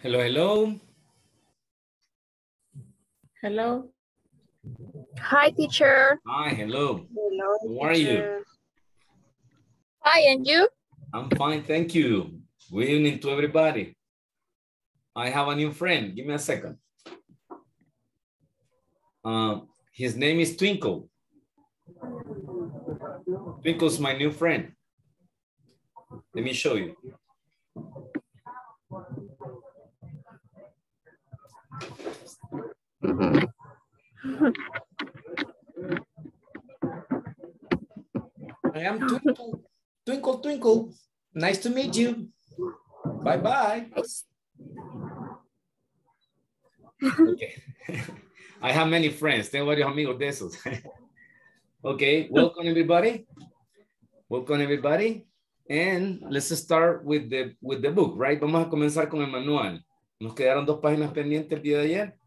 Hello, hello. Hello. Hi, teacher. Hi, hello. Hello, How are you? Hi, and you? I'm fine, thank you. Good evening to everybody. I have a new friend. Give me a second. Um, his name is Twinkle. Twinkle's my new friend. Let me show you. Mm-hmm. I am Twinkle. Twinkle, Twinkle. Nice to meet you. Bye-bye. Okay. I have many friends. Tengo varios amigos de esos. okay, welcome everybody. Welcome everybody. And let's start with the, with the book, right? Vamos a comenzar con el manual. Nos quedaron dos páginas pendientes el día de ayer,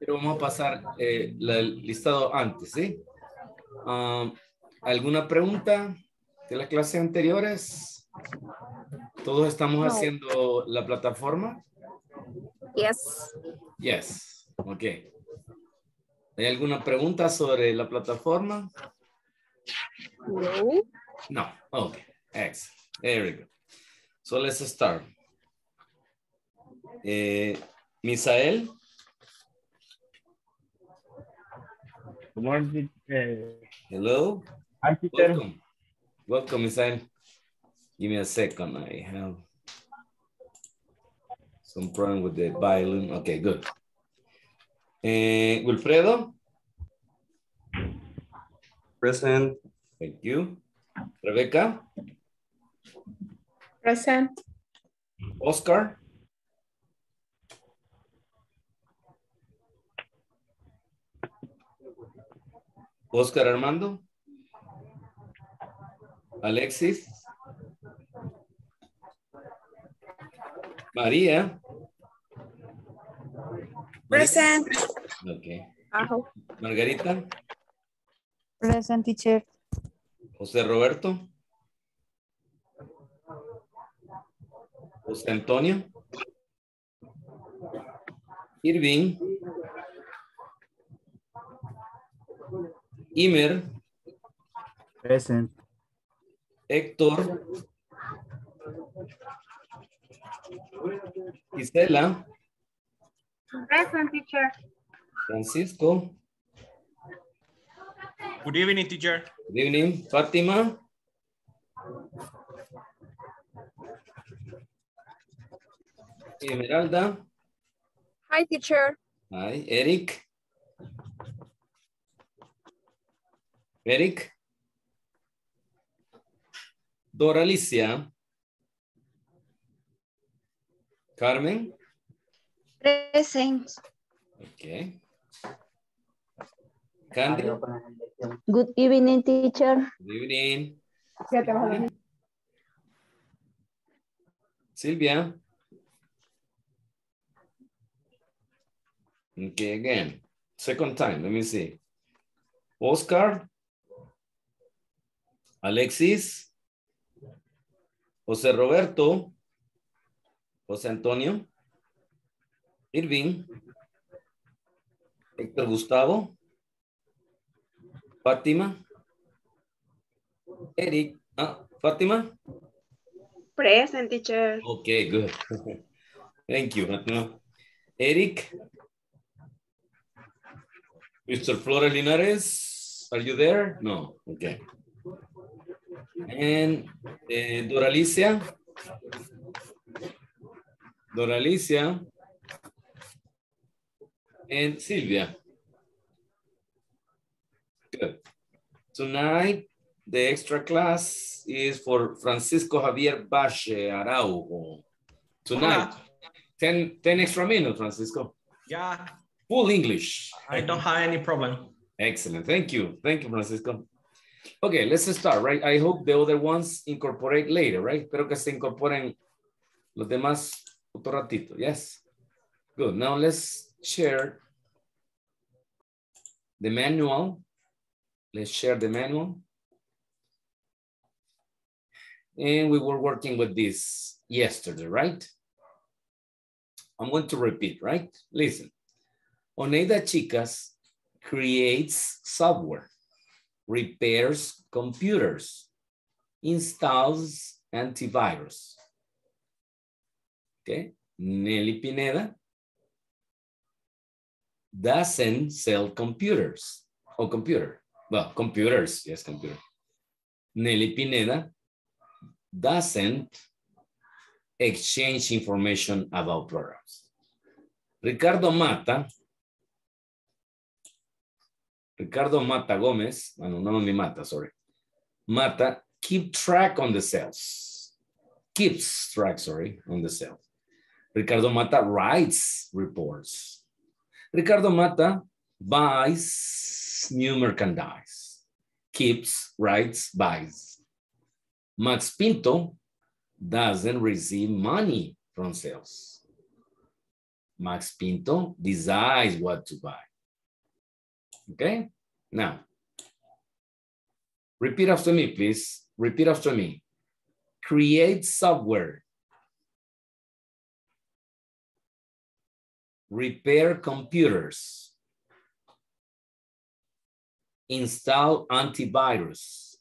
pero vamos a pasar eh, la- el listado antes, ¿sí? Um, ¿Alguna pregunta de las clases anteriores? ¿Todos estamos No. haciendo la plataforma? Yes. Yes, ok. ¿Hay alguna pregunta sobre la plataforma? No. No, okay, excellent, there we go. So let's start. Eh, Misael, Good morning, uh, hello, hi, teacher. welcome. Welcome, Misael. Give me a second, I have some problem with the violin. Okay, good. Eh, Wilfredo, Present. thank you. Rebecca, Present. Oscar. Oscar Armando. Alexis. María. Present. Ok. Ajo. Margarita. Present teacher. José Roberto. José Antonio. Irving. Imer. Present. Héctor. Gisela. Present teacher. Francisco. Good evening, teacher. Good evening. Fátima. Esmeralda. Hi, teacher. Hi, Eric. Eric. Doralicia. Carmen. Present. Okay. Candy. Good evening teacher. Good evening. Silvia. Okay, again. Second time, let me see. Oscar. Alexis. José Roberto. José Antonio. Irving. Héctor Gustavo. Fátima. Eric. Ah, Fátima. Present teacher. Okay, good. Thank you. Fátima. Eric. Mr. Flores Linares, are you there? No, okay. And eh, Doralicia. Doralicia. And Silvia. Good. Tonight, the extra class is for Francisco Javier Bache Araujo. Tonight, 10, 10 extra minutes, Francisco. Yeah, Full English. I don't have any problem. Excellent. Thank you. Thank you, Francisco. Okay, let's start, right? I hope the other ones incorporate later, right? Espero que se incorporen los demás otro ratito. Yes. Good. Now let's share the manual. Let's share the manual. And we were working with this yesterday, right? I'm going to repeat, right? Listen. Oneida Chicas creates software, repairs computers, installs antivirus. Okay. Nelly Pineda doesn't sell computers or computer. Well, computers, yes, computer. Nelly Pineda doesn't exchange information about programs. Ricardo Mata, Ricardo Mata Gomez, bueno, no me Mata, sorry. Mata, keep track on the sales. Keeps track, sorry, on the sales. Ricardo Mata writes reports. Ricardo Mata buys new merchandise. Keeps, writes, buys. Max Pinto doesn't receive money from sales. Max Pinto decides what to buy. Okay, now, repeat after me, please. Repeat after me. Create software. Repair computers. Install antivirus.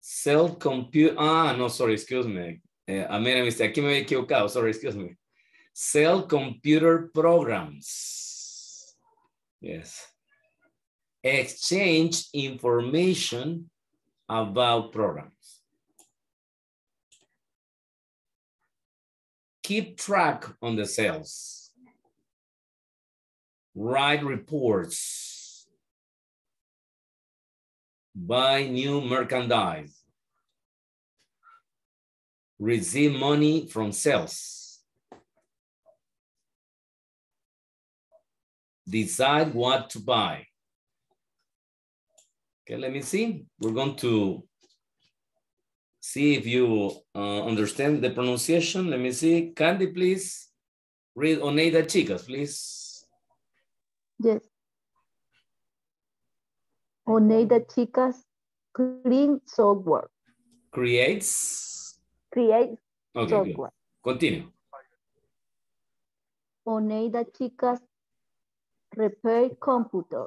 Sell compute, ah, no, sorry, excuse me. Eh, a mí, aquí me he equivocado, sorry, excuse me. Sell computer programs. Yes. Exchange information about programs. Keep track on the sales. Write reports. Buy new merchandise receive money from sales. Decide what to buy. Okay, let me see. We're going to see if you uh, understand the pronunciation. Let me see. Candy, please read Oneida Chicas, please. Yes. Oneida Chicas clean software. Creates. Create Okay, good. Continue. Oneida Chicas repair computer.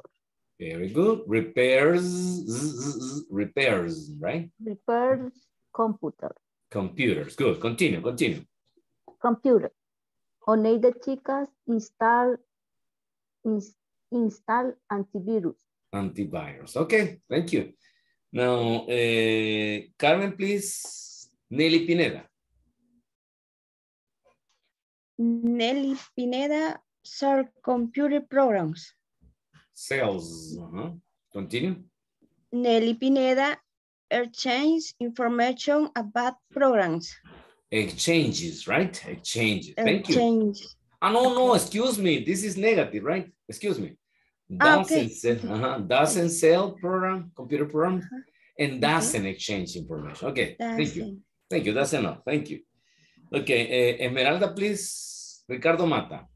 Very good. Repairs, z- z- z- repairs, right? Repairs computer. Computers. Good. Continue, continue. Computer. Oneida Chicas install ins- install antivirus. Antivirus. Okay, thank you. Now, eh, Carmen, please. Nelly Pineda. Nelly Pineda solve computer programs. Sales. uh-huh. Continue. Nelly Pineda exchange information about programs. Exchanges, right? Exchanges. Thank you. Exchange. Ah, no, no, excuse me. This is negative, right? Excuse me. Ah, Doesn't okay. sell, uh-huh, doesn't sell program, computer program, and doesn't exchange information. Okay, thank you. Doesn't. Thank you. That's enough. Thank you. Okay, eh, Esmeralda, please. Ricardo Mata.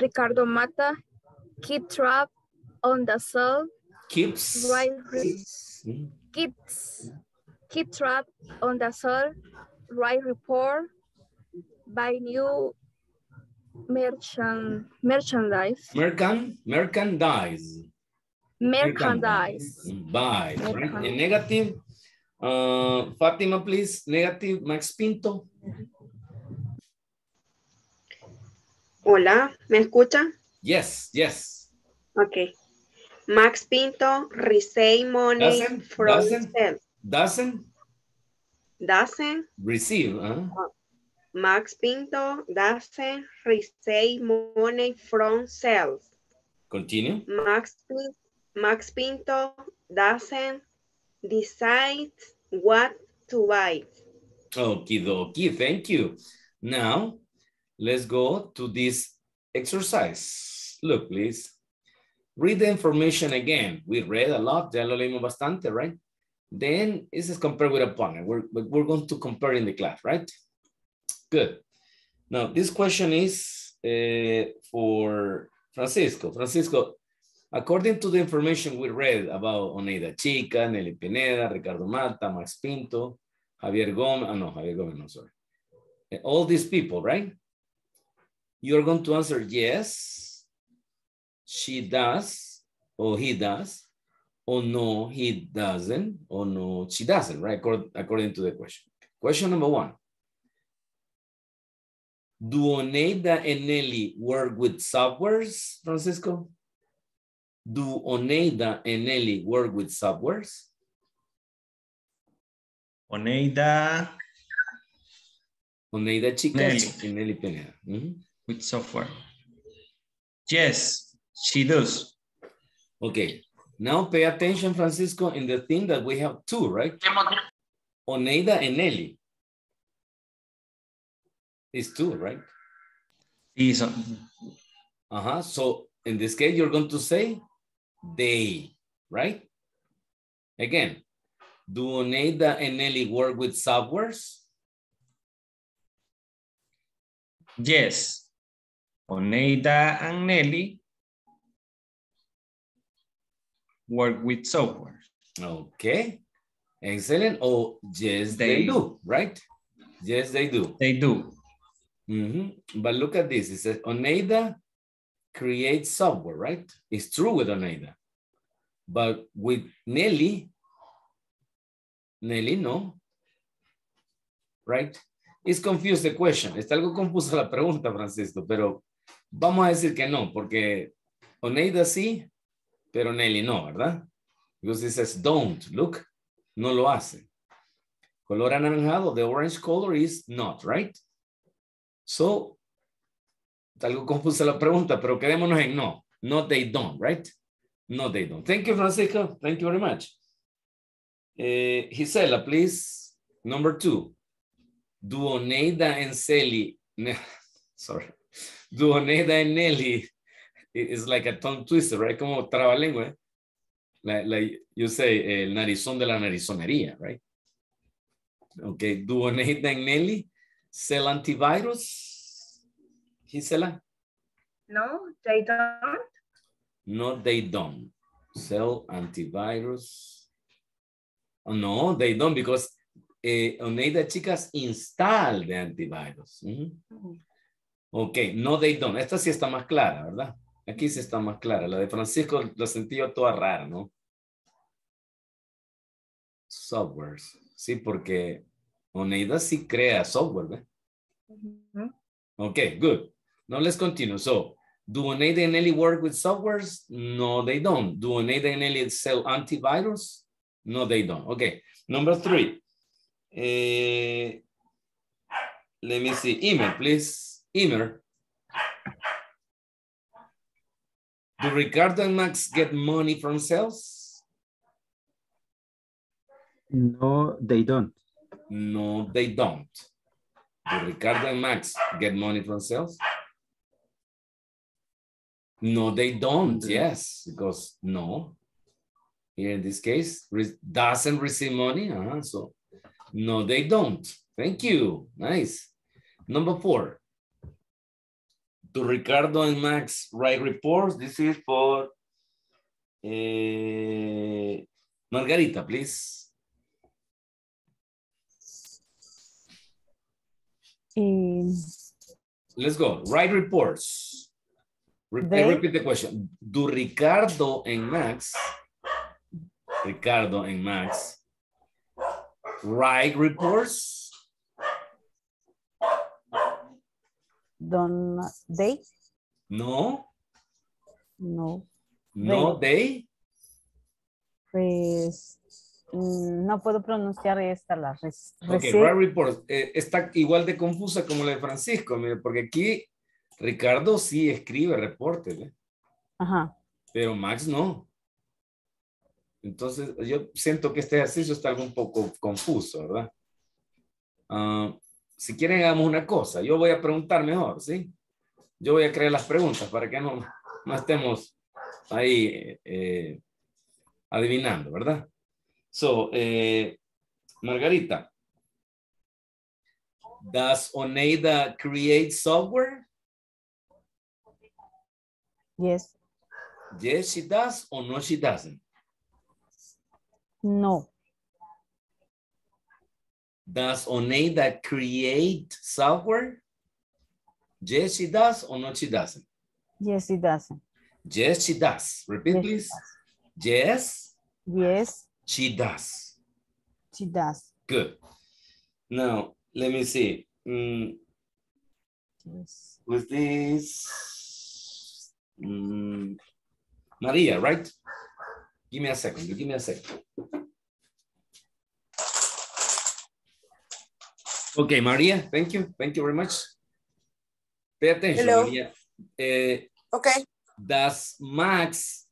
Ricardo Mata keep trap on the cell Keeps. right Mm, keeps keep track on the cell right report by new merchant merchandise Mercan, merchandise. merchandise Buy, right? Merchandise. En negative. Uh, Fatima, please. Negative, Max Pinto. Hola, ¿me escucha? Yes, yes. Ok. Max Pinto, receive money Doesn't- from doesn't-. Doesn't Doesn't. receive, huh? Oh. Max Pinto doesn't receive money from sales. Continue. Max, Max Pinto doesn't decide what to buy. Okie dokie, thank you. Now, let's go to this exercise. Look, please. Read the information again. We read a lot, ya lo leímos bastante, right? Then this is compared with a partner. We're, we're going to compare in the class, right? Good. Now, this question is uh, for Francisco. Francisco, According to the information we read about Oneida Chica, Nelly Pineda, Ricardo Mata, Max Pinto, Javier Gomez, ah, no, Javier Gomez, no, sorry. Eh, All these people, right? You're going to answer yes, she does, or he does, or no, he doesn't, or no, she doesn't, right? According, to the question. Question number one. Do Oneida and Nelly work with softwares, Francisco? Do Oneida and Nelly work with softwares? Oneida Oneida Chicas Nelly. y Nelly Pineda. Mhm. With software. Yes, she does. Okay, now pay attention, Francisco, in the thing that we have two, right? Oneida and Nelly. It's two, right? Is Uh-huh, so in this case, you're going to say they, right? Again, do Oneida and Nelly work with softwares? yes. Oneida and Nelly work with software. Okay, excellent. Oh, yes, they, They- do, right? Yes, they do. They do. Mhm. But look at this. It says Oneida creates software, right? It's true with Oneida. But with Nelly, Nelly no. Right? It's confused the question. Está algo confusa la pregunta, Francisco, pero vamos a decir que no, porque Oneida sí, pero Nelly no, ¿verdad? Because it says don't. Look, no lo hace. Color anaranjado, the orange color is not, right? So, algo confusa la pregunta, pero quedémonos en no. No, they don't, right? No, they don't. Thank you, Francisco. Thank you very much. Eh, Gisela, please. Number two. Do Oneida and ne- sorry. Do Oneida and Nelly is like a tongue twister, right? Como trabalengua. Like, like you say, el narizón de la narizonería, right? Okay, do Oneida and Nelly sell antivirus? Gisela? No, they don't. No, they don't. Sell antivirus. Oh, no, they don't because eh, Oneida Chicas install the antivirus. Ujú. Ok, no, they don't. Esta sí está más clara, ¿verdad? Aquí sí está más clara. La de Francisco la sentí yo toda rara, ¿no? Softwares. Sí, porque Oneida sí crea software, ¿ve? Okay, good. Now let's continue. So, do Oneida and Nelly work with softwares? No, they don't. Do Oneida and Nelly sell antivirus? No, they don't. Okay, number three. Eh, let me see. Emer, please. Emer. Do Ricardo and Max get money from sales? No, they don't. No, they don't. Do Ricardo and Max get money from sales? No, they don't. Yes, because no. Here in this case, re- doesn't receive money. Uh-huh, so no, they don't. Thank you. Nice. Number four. Do Ricardo and Max write reports? This is for eh, Margarita, please. Eh, Let's go. Write reports. Re- I repeat the question. Do Ricardo and Max, Ricardo and Max, write reports? Don't they? No, No. no, they. Pues mm, no puedo pronunciar esta la res- Okay, reports. Eh, está igual de confusa como la de Francisco, mire, porque aquí Ricardo sí escribe reportes, ¿eh? Ajá. pero Max no. Entonces, yo siento que este ejercicio está algo un poco confuso, ¿verdad? Ah, si quieren, hagamos una cosa. Yo voy a preguntar mejor, ¿sí? Yo voy a crear las preguntas para que no, no estemos ahí eh, adivinando, ¿verdad? So, eh, Margarita, does Oneida create software? Yes. Yes, she does or no, she doesn't. No. Does Oneida create software? Yes, she does or no, she doesn't. Yes, she doesn't. Yes, she does. Repeat, Yes, please. Yes, Yes, she does. she does. Good. Now, let me see. Mm, Yes. was this mm, Maria, right? Give me a second. Give me a second. Okay, Maria, thank you. Thank you very much. Pay attention, Hello. Maria. Eh, Okay. does Max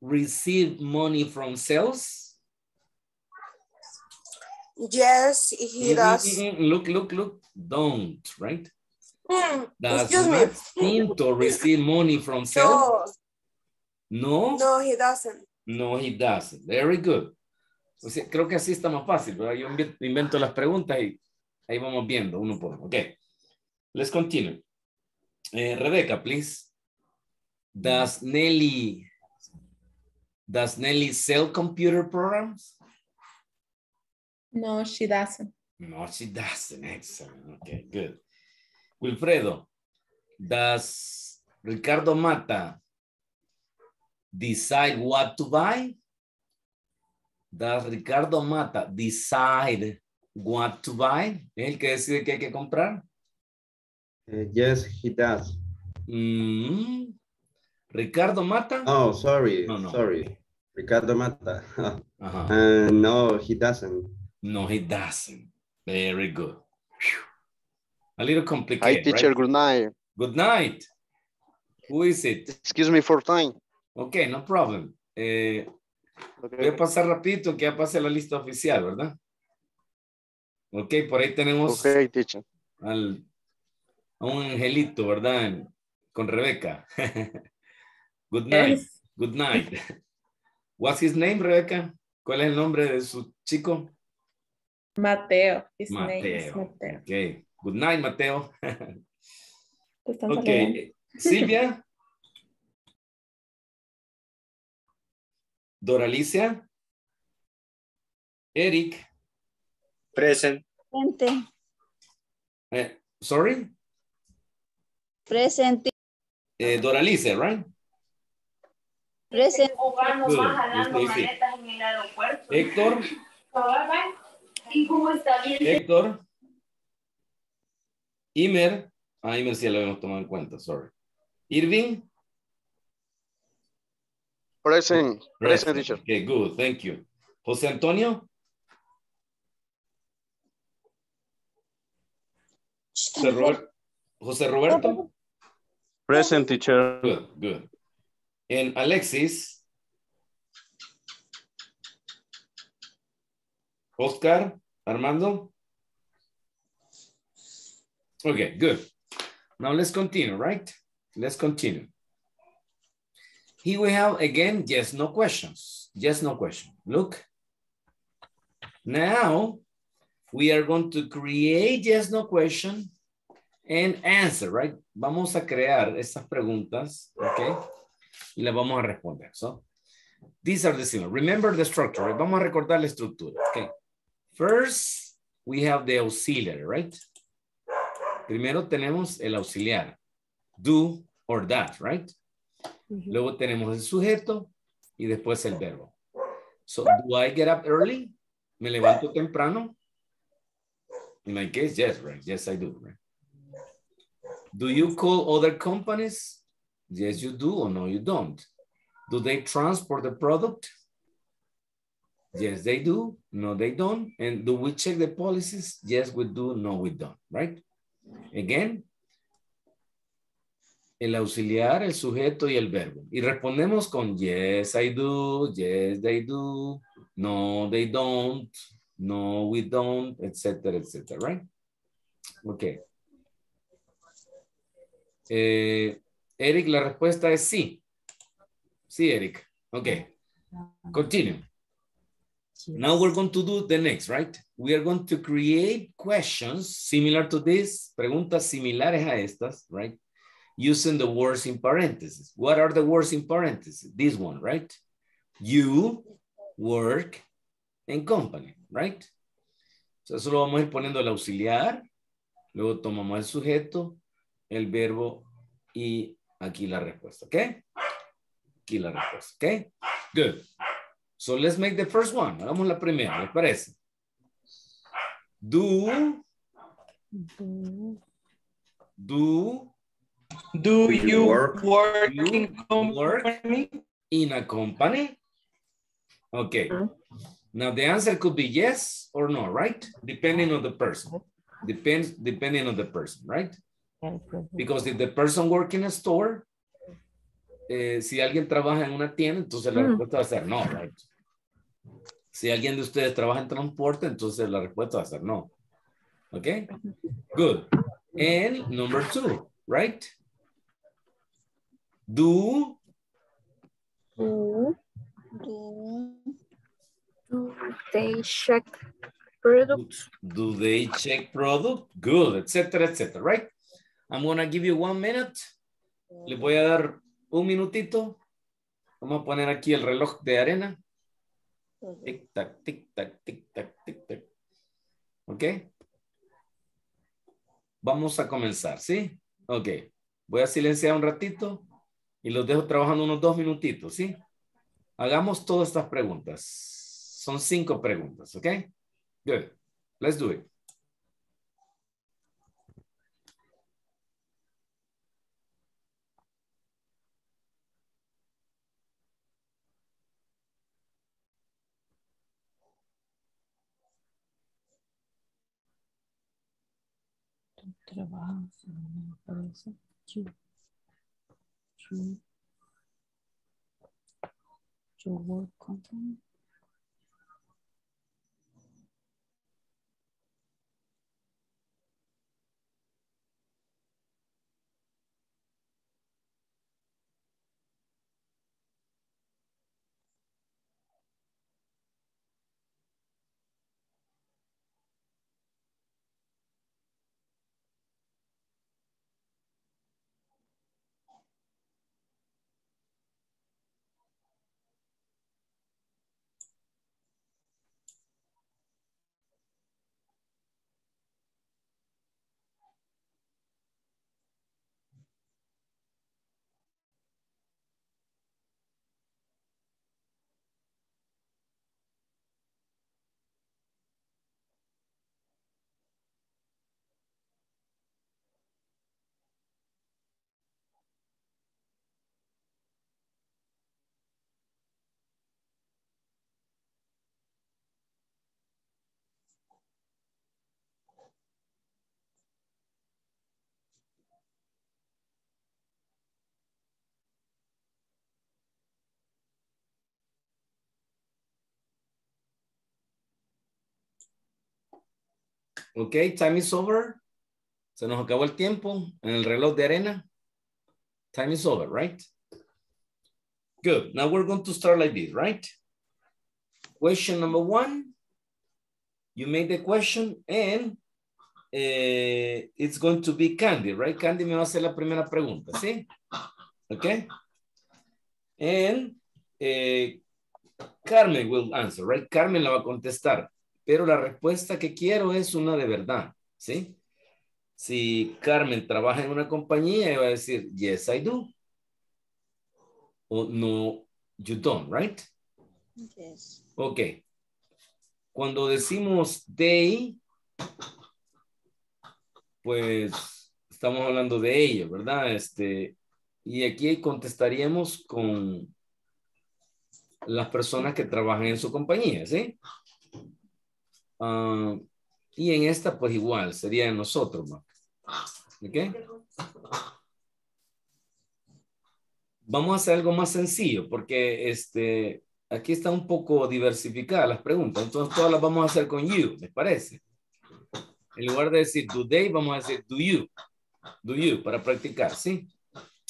receive money from sales? Yes, he Mm, does. mm, mm, Look, look, look. Don't, right? Hmm, Does Excuse me. Max Pinto receive money from sales? No, No, no, he doesn't. no, he doesn't. Very good. O sea, creo que así está más fácil, ¿verdad? Yo invento las preguntas y ahí vamos viendo uno por uno. Ok. Let's continue. Eh, Rebecca, please. Does Nelly, does Nelly sell computer programs? No, she doesn't. No, she doesn't. Excellent. Okay, good. Wilfredo, does Ricardo Mata decide what to buy? Does Ricardo Mata decide what to buy? ¿Es el que decide qué hay que comprar? Uh, yes, he does. Mm. Ricardo Mata? Oh, sorry, No, no. sorry. Ricardo Mata. Ajá. Uh, no, he doesn't. No, he doesn't. Very good. A little Hi, complicated, teacher. right? Good night. Good night. Who is it? Excuse me for time. Ok, no problem. Eh, voy Okay. a pasar rapidito que ya pase la lista oficial, ¿verdad? Ok, por ahí tenemos Okay, teacher. al, a un angelito, ¿verdad? Con Rebeca. Good night. Yes. Good night. What's his name, Rebeca? ¿Cuál es el nombre de su chico? Mateo. His name is Mateo. Mateo. Ok. Good night, Mateo. Te están ok. saludando. Silvia. Doralicia. Eric. Present. Presente. Eh, sorry. Presente. Eh, Doralicia, right? Presente. Good. Yo estoy sí. Héctor. Héctor. Imer. Ah, Imer sí lo habíamos tomado en cuenta, sorry. Irving. Present. Present, teacher. Okay, good, thank you. José Antonio. José, Robert- José Roberto. Present, teacher. Good, good. And Alexis. Oscar, Armando. Okay, good. Now let's continue, right? Let's continue. Here we have again, yes, no questions. Yes, no question. Look. Now we are going to create yes, no question and answer, right? Vamos a crear estas preguntas, okay? Y las vamos a responder. So, these are the similar. Remember the structure, right? Vamos a recordar la estructura, okay? First, we have the auxiliary, right? Primero tenemos el auxiliar, do or that, right? Luego tenemos el sujeto y después el verbo. So, do I get up early? ¿Me levanto temprano? In my case, yes, right? Yes, I do, right? Do you call other companies? Yes, you do or no, you don't. Do they transport the product? Yes, they do. No, they don't. And do we check the policies? Yes, we do. No, we don't, right? Again, el auxiliar, el sujeto y el verbo. Y respondemos con yes, I do, yes, they do, no, they don't, no, we don't, etcétera, etcétera, right? Ok. Eh, Eric, la respuesta es sí. Sí, Eric. Ok. Continue. Now we're going to do the next, right? We are going to create questions similar to this, preguntas similares a estas, right? using the words in parentheses. What are the words in parentheses? This one, right? You work in company, right? So eso lo vamos a ir poniendo el auxiliar, luego tomamos el sujeto, el verbo y aquí la respuesta, ¿ok? Aquí la respuesta, ¿ok? Good. So let's make the first one. Hagamos la primera, ¿les parece? Do, do, Do you work? work, You in work? company? in a company? Okay. Now the answer could be yes or no, right? Depending on the person. Depends, depending on the person, right? Because if the person work in a store, eh, si alguien trabaja en una tienda, entonces la Mm. respuesta va a ser no, right? Si alguien de ustedes trabaja en transporte, entonces la respuesta va a ser no. Okay? Good. And number two, right? Do, Do, do, do they check products? do they check product? Good, etcétera, etcétera, right? I'm gonna give you one minute. Le voy a dar un minutito. Vamos a poner aquí el reloj de arena. Tic tac, tic tac, tic tac, tic tac. ¿Ok? Vamos a comenzar, ¿sí? Ok. Voy a silenciar un ratito y los dejo trabajando unos dos minutitos, ¿sí? Hagamos todas estas preguntas. Son cinco preguntas, ¿ok? Good. Let's do it. Wow, so work content. Ok, time is over. Se nos acabó el tiempo en el reloj de arena. Time is over, right? Good. Now we're going to start like this, right? Question number one. You made the question and eh, it's going to be Candy, right? Candy me va a hacer la primera pregunta, ¿sí? Okay. And eh, Carmen will answer, right? Carmen la va a contestar, pero la respuesta que quiero es una de verdad, ¿sí? Si Carmen trabaja en una compañía, ella va a decir, yes, I do. O no, you don't, right? Yes. Ok. Cuando decimos they, pues estamos hablando de ellos, ¿verdad? Este, y aquí contestaríamos con las personas que trabajan en su compañía, ¿sí? Ah, y en esta, pues igual, sería nosotros, ¿no? Vamos a hacer algo más sencillo, porque este, aquí está un poco diversificada las preguntas, entonces todas las vamos a hacer con you, ¿les parece? En lugar de decir do they, vamos a decir do you. Do you, para practicar, ¿sí?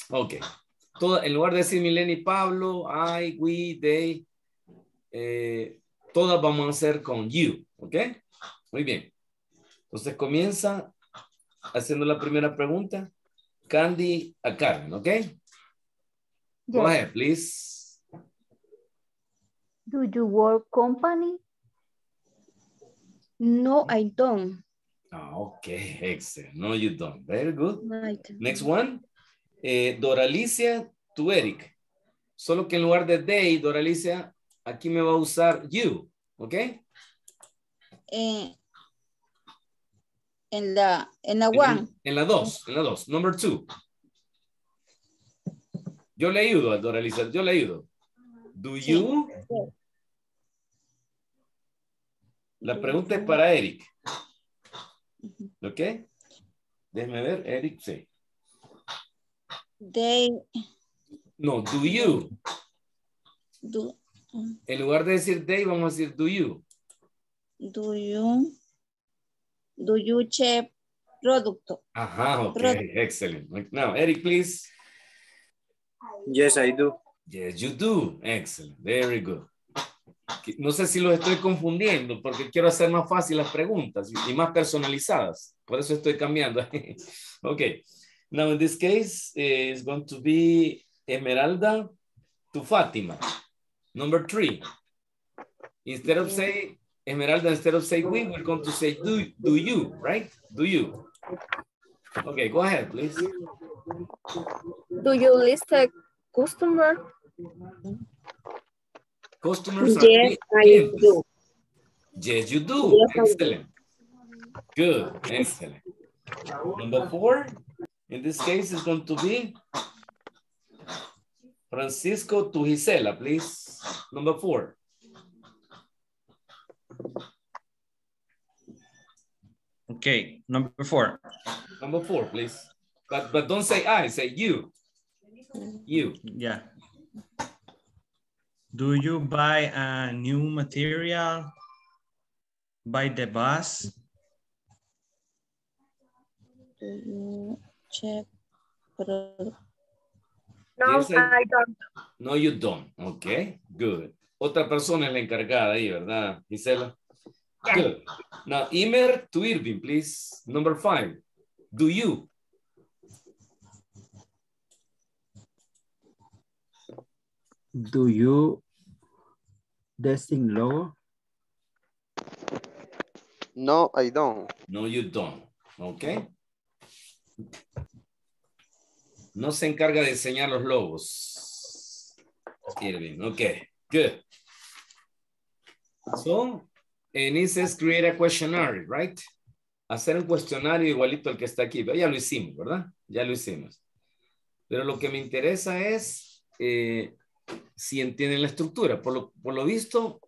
Ok. Todo, en lugar de decir Milena y Pablo, I, we, they, eh, todas vamos a hacer con you, ¿ok? Muy bien. Entonces comienza haciendo la primera pregunta. Candy a Carmen, okay? Go Yes. ahead, please. Do you work company? No, I don't. Ah, okay, excellent. No, you don't. Very good. Right. Next one. Eh, Doralicia to Eric. Solo que en lugar de they, Doralicia, aquí me va a usar you, ¿ok? Eh, en la, en la one. en la dos, en la dos. Number two. Yo le ayudo a Doralicia, yo le ayudo. Do you? La pregunta es para Eric. ¿Ok? Déjeme ver, Eric, sí. They No, do you. do, En lugar de decir they, vamos a decir do you. do you, do you check producto? Ajá, ok, Pro- excellent. Now, Eric, please. Yes, I do. Yes, you do. Excellent, very good. No sé si los estoy confundiendo porque quiero hacer más fácil las preguntas y más personalizadas. Por eso estoy cambiando. ok. Now, in this case, eh, it's going to be Esmeralda to Fatima. Number three. Instead of say Esmeralda, instead of say we, we're going to say do, do you, right? Do you. Okay, go ahead, please. Do you list a customer? Customers are Yes, I do. Yes, you do. Yes. Excellent. Good. Excellent. Number four, in this case, is going to be Francisco to Gisela, please. Number four. Okay, number four. Number four, please. But but don't say I, say you. You. Yeah. Do you buy a new material by the bus? Do you check product? No, Yes, I- I don't. No, you don't. Okay, good. Otra persona es la encargada ahí, ¿verdad, Gisela? Good. Now, Imer to Irving, please. Number five. Do you? Do you design logo? No, I don't. No, you don't. Okay. No se encarga de diseñar los logos. Irving, okay, good. So, and it says create a questionnaire, right? Hacer un cuestionario igualito al que está aquí. Ya lo hicimos, ¿verdad? Ya lo hicimos. Pero lo que me interesa es eh, si entienden la estructura. Por lo, por visto,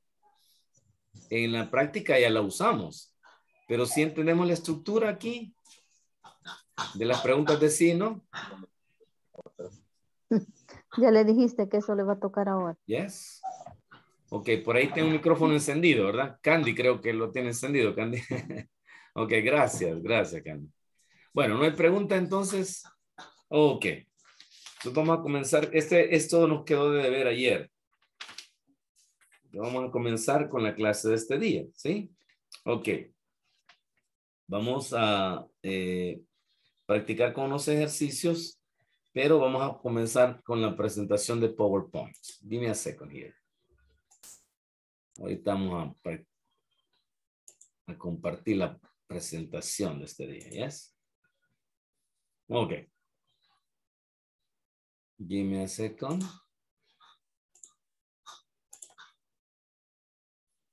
en la práctica ya la usamos. Pero si entendemos la estructura aquí de las preguntas de sí, ¿no? Ya le dijiste que eso le va a tocar ahora. Yes. Ok, por ahí tengo un micrófono encendido, ¿verdad? Candy creo que lo tiene encendido, Candy. ok, gracias, gracias, Candy. Bueno, no hay pregunta entonces. Ok. Entonces vamos a comenzar. Este, esto nos quedó de deber ayer. Vamos a comenzar con la clase de este día, ¿sí? Ok. Vamos a eh, practicar con unos ejercicios, pero vamos a comenzar con la presentación de PowerPoint. Give me a second here. Ahorita vamos a, compartir la presentación de este día, ¿yes? Ok. Give me a second.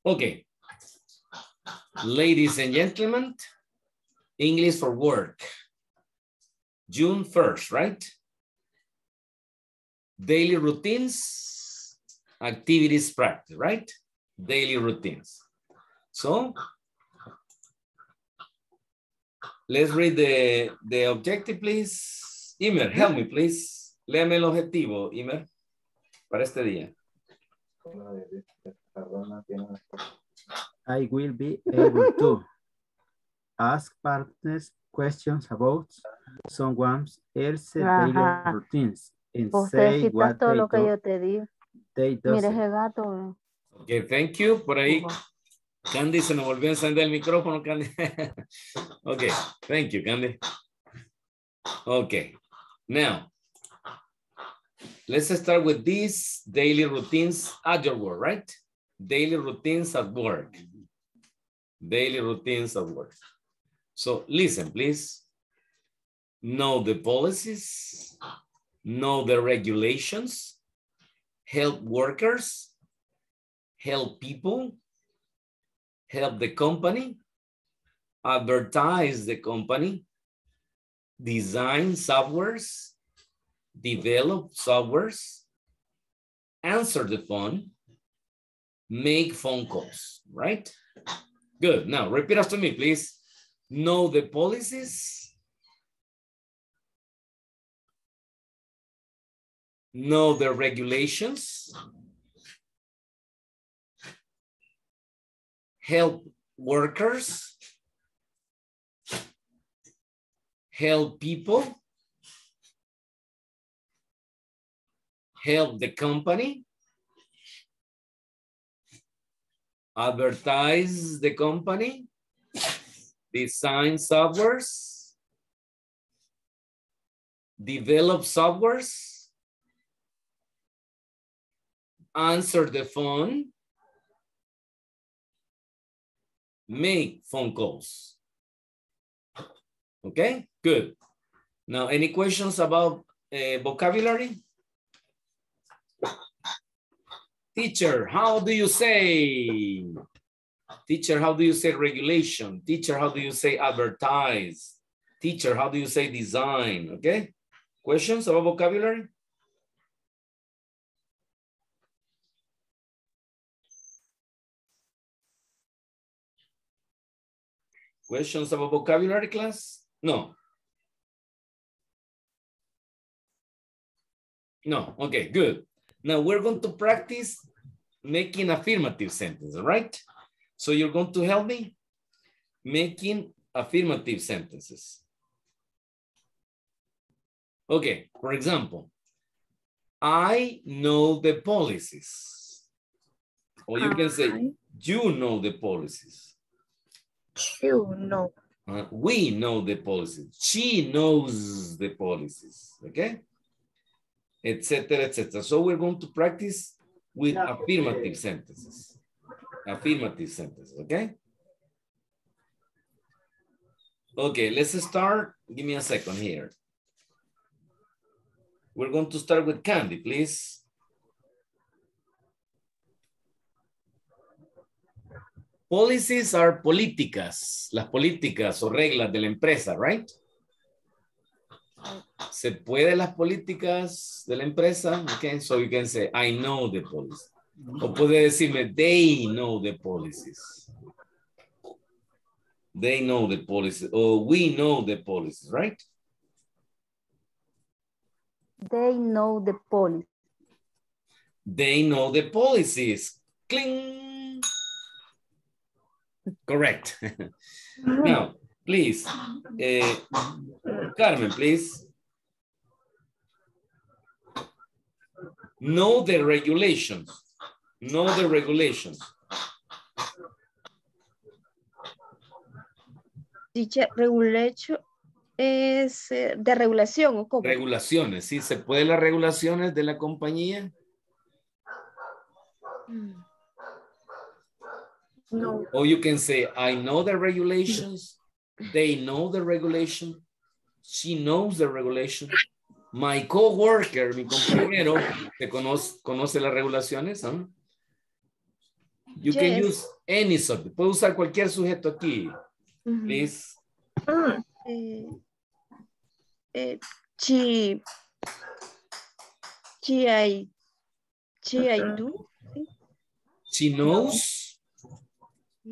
Okay. Ladies and gentlemen, English for work. June 1st, right? Daily routines, activities practice, right? Daily routines. So, let's read the, the objective, please. Imer, help me, please. Léame el objetivo, Imer, para este día. I will be able to ask partners questions about someone else's daily routines and Vos te say citas what todo they, lo que do, yo te digo. they Mira ese gato. Okay, thank you. Por ahí, Candy se nos volvió a encender el micrófono, Candy. ok, thank you, Candy. Ok, Now, let's start with these daily routines at your work, right? Daily routines at work. Daily routines at work. So listen, please. Know the policies, know the regulations, help workers, help people, help the company, advertise the company, design softwares, develop softwares, answer the phone, make phone calls, right? Good. Now repeat after me, please. Know the policies. Know the regulations. Help workers. Help people. Help the company. advertise the company, design softwares, develop softwares, answer the phone, make phone calls. Okay, good. Now, any questions about uh, vocabulary? Teacher, how do you say? Teacher, how do you say regulation? Teacher, how do you say advertise? Teacher, how do you say design? Okay. Questions about vocabulary? Questions about vocabulary class? No. No, okay, good. Now we're going to practice making affirmative sentences, right? So you're going to help me making affirmative sentences. Okay, for example, I know the policies. Or you can say, you know the policies. You know. Uh, we know the policies. She knows the policies, okay? Etc. Etc. So we're going to practice with affirmative sentences. Affirmative sentences, okay? Okay, let's start. Give me a second here. We're going to start with Candy, please. Policies are políticas, las políticas o reglas de la empresa, right? ¿Se puede las políticas de la empresa? Okay, so you can say, I know the policy. O puede decirme, they know the policies. They know the policies. Or we know the policies, right? They know the policy. They know the policies. Cling. Correct. now, please, uh, Carmen, please. Know the regulations. Know the regulations. Dicha regulation es eh, de regulación o cómo? Regulaciones, ¿sí? ¿Se puede las regulaciones de la compañía? No. Or you can say, I know the regulations. They know the regulation. She knows the regulation. My coworker, mi compañero, ¿te conoce, conoce las regulaciones? ¿ah? You can use any subject. Puedo usar cualquier sujeto aquí. Please. Eh, eh, chi, chi I, chi I do. She knows.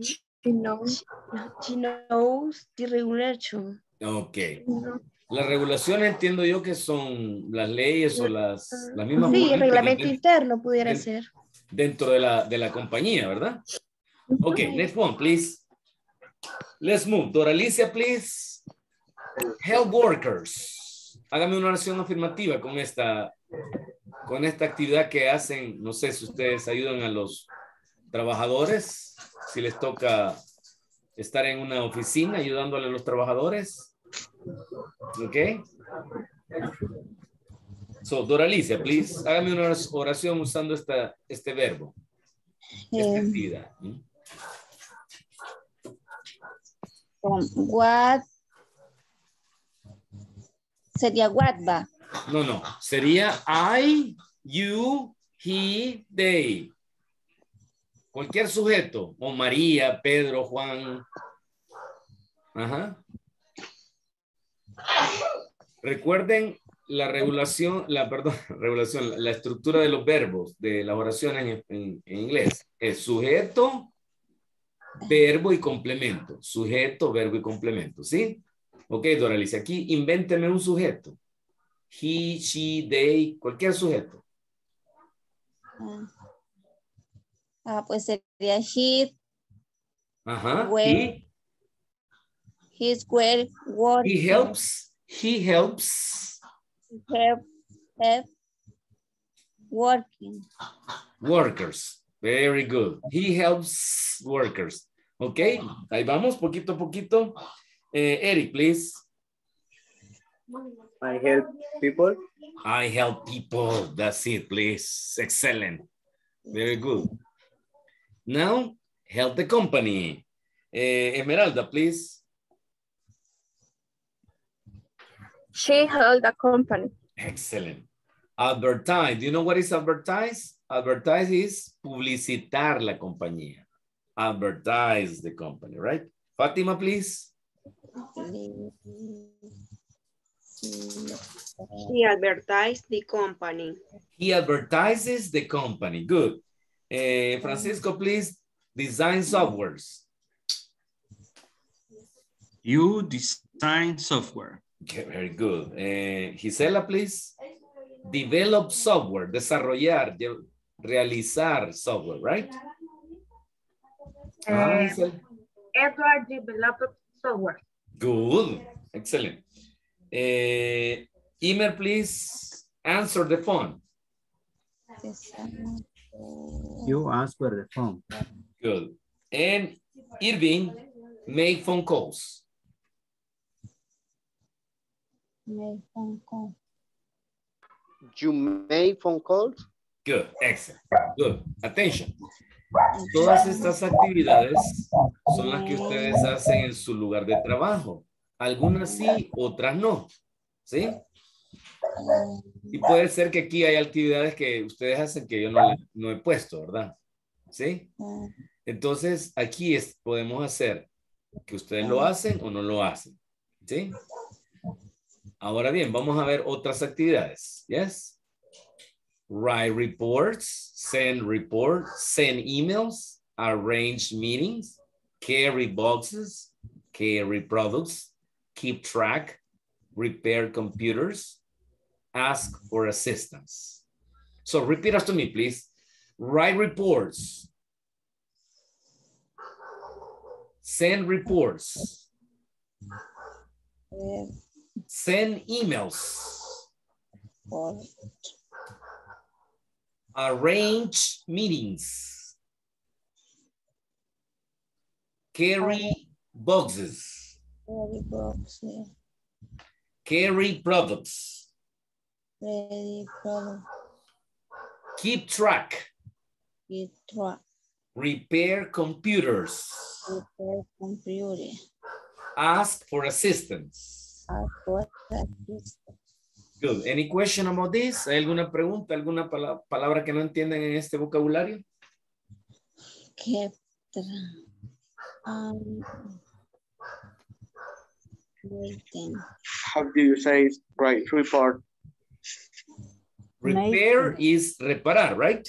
She knows. She knows the regulation. Ok. Las regulaciones entiendo yo que son las leyes o las, las mismas Sí, políticas reglamento de- interno pudiera den- ser. dentro de la, de la compañía, ¿verdad? Ok, next one, please. Let's move. Doralicia, please. Health workers. Hágame una oración afirmativa con esta, con esta actividad que hacen. No sé si ustedes ayudan a los trabajadores, si les toca estar en una oficina ayudándole a los trabajadores. Ok. So, Doralicia, please, hágame una oración usando esta, este verbo. Esta con what sería what va. No, no. Sería I, you, he, they. Cualquier sujeto. O María, Pedro, Juan. Ajá. Recuerden la regulación, la, perdón, regulación, la, estructura de los verbos de las oraciones en inglés. Es sujeto, verbo y complemento. Sujeto, verbo y complemento, ¿sí? Ok, Doralice, aquí invénteme un sujeto. He, she, they, cualquier sujeto. Ah, Ah, pues sería he, Ajá. Where- he's well He, working. he helps. He helps Help, help working. workers. Very good. He helps workers. Ok, ahí vamos, poquito a poquito. Eh, Eric, please. I help people. I help people. That's it, please. Excellent. Very good. Now, help the company. Eh, Esmeralda, please. She held a company. Excellent. Advertise. Do you know what is advertise? Advertise is publicitar la compañía. Advertise the company, right? Fatima, please. He advertised the company. He advertises the company. Good. Eh, Francisco, please. Design softwares. You design software. Okay, very good. Eh, Gisela, please. Develop software. Desarrollar, de- realizar software, right? Ah, Eh, Edward developed software. Good. Excellent. Eh, Emer, please answer the phone. You answer the phone. Good. And Irving, make phone calls. Make phone call. You make phone calls? Good. Excellent. Good. Attention. Todas estas actividades son las que ustedes hacen en su lugar de trabajo. Algunas sí, otras no. ¿Sí? Y puede ser que aquí hay actividades que ustedes hacen que yo no, no he puesto, ¿verdad? ¿Sí? Entonces, aquí es, podemos hacer que ustedes lo hacen o no lo hacen. ¿Sí? Ahora bien, vamos a ver otras actividades. ¿Yes? Write reports, send reports, send emails, arrange meetings, carry boxes, carry products, keep track, repair computers, ask for assistance. So repeat after me, please. Write reports, send reports, send emails, arrange meetings, carry boxes, Ready box, yeah. carry products, ready keep track, repair computers, repair computer, ask for assistance. ask for assistance. Good. Any question about this? ¿Hay alguna pregunta, alguna pala- palabra que no entienden en este vocabulario? Keep track. Um. How do you say right report? Repair is reparar, right?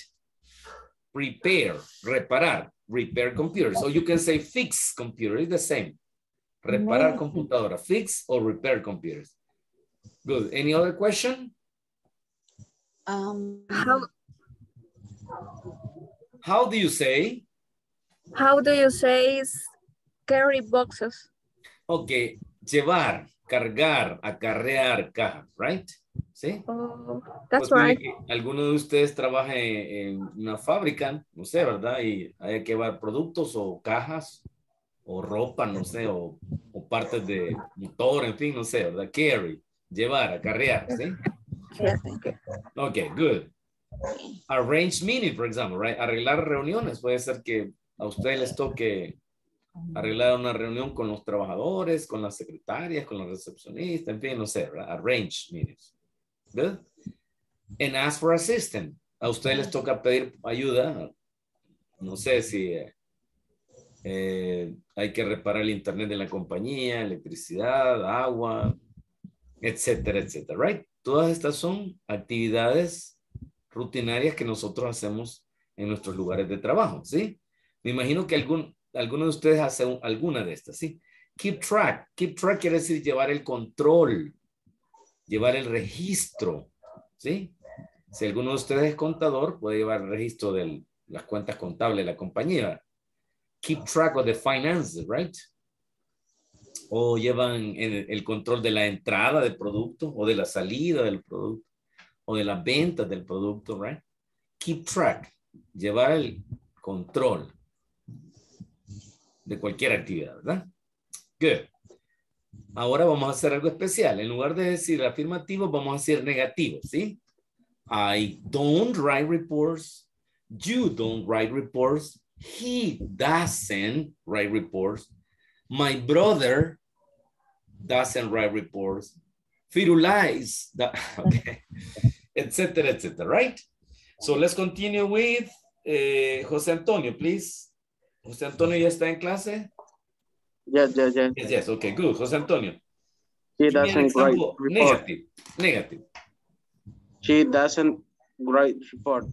Repair, reparar, repair computers. So you can say fix computer, it's the same. Reparar Amazing. computadora, fix or repair computers. Good. Any other question? Um, How, How do you say? how do you say is carry boxes? Ok, llevar, cargar, acarrear cajas, right? ¿Sí? Oh, that's Posible right. alguno de ustedes trabaje en una fábrica, no sé, ¿verdad? Y haya que llevar productos o cajas o ropa, no sé, o, o partes de motor, en fin, no sé, ¿verdad? Carry, llevar, acarrear, ¿sí? Okay, good. Arrange meeting, for example, right? Arreglar reuniones. Puede ser que a ustedes les toque arreglar una reunión con los trabajadores, con las secretarias, con los recepcionistas, en fin, no sé, ¿verdad? Arrange meetings. And ask for assistance. A ustedes les toca pedir ayuda. No sé si eh, eh, hay que reparar el internet de la compañía, electricidad, agua, etcétera, etcétera, right? Todas estas son actividades rutinarias que nosotros hacemos en nuestros lugares de trabajo, ¿sí? Me imagino que algún, alguno de ustedes hace un- alguna de estas, ¿sí? Keep track. Keep track quiere decir llevar el control, llevar el registro, ¿sí? Si alguno de ustedes es contador, puede llevar el registro de las cuentas contables de la compañía. Keep track of the finances, right? O llevan el, control de la entrada del producto o de la salida del producto o de las ventas del producto, right? Keep track, llevar el control de cualquier actividad, ¿verdad? Good. Ahora vamos a hacer algo especial. En lugar de decir afirmativo, vamos a decir negativo, ¿sí? I don't write reports. You don't write reports. He doesn't write reports. My brother doesn't write reports. Firulais, etc., etc., right? So let's continue with eh, José Antonio, please. José Antonio ya está en clase? Yes, yes, yes. Yes, yes, okay, good. José Antonio. She Give me an doesn't write report. Negative, negative. She doesn't write report.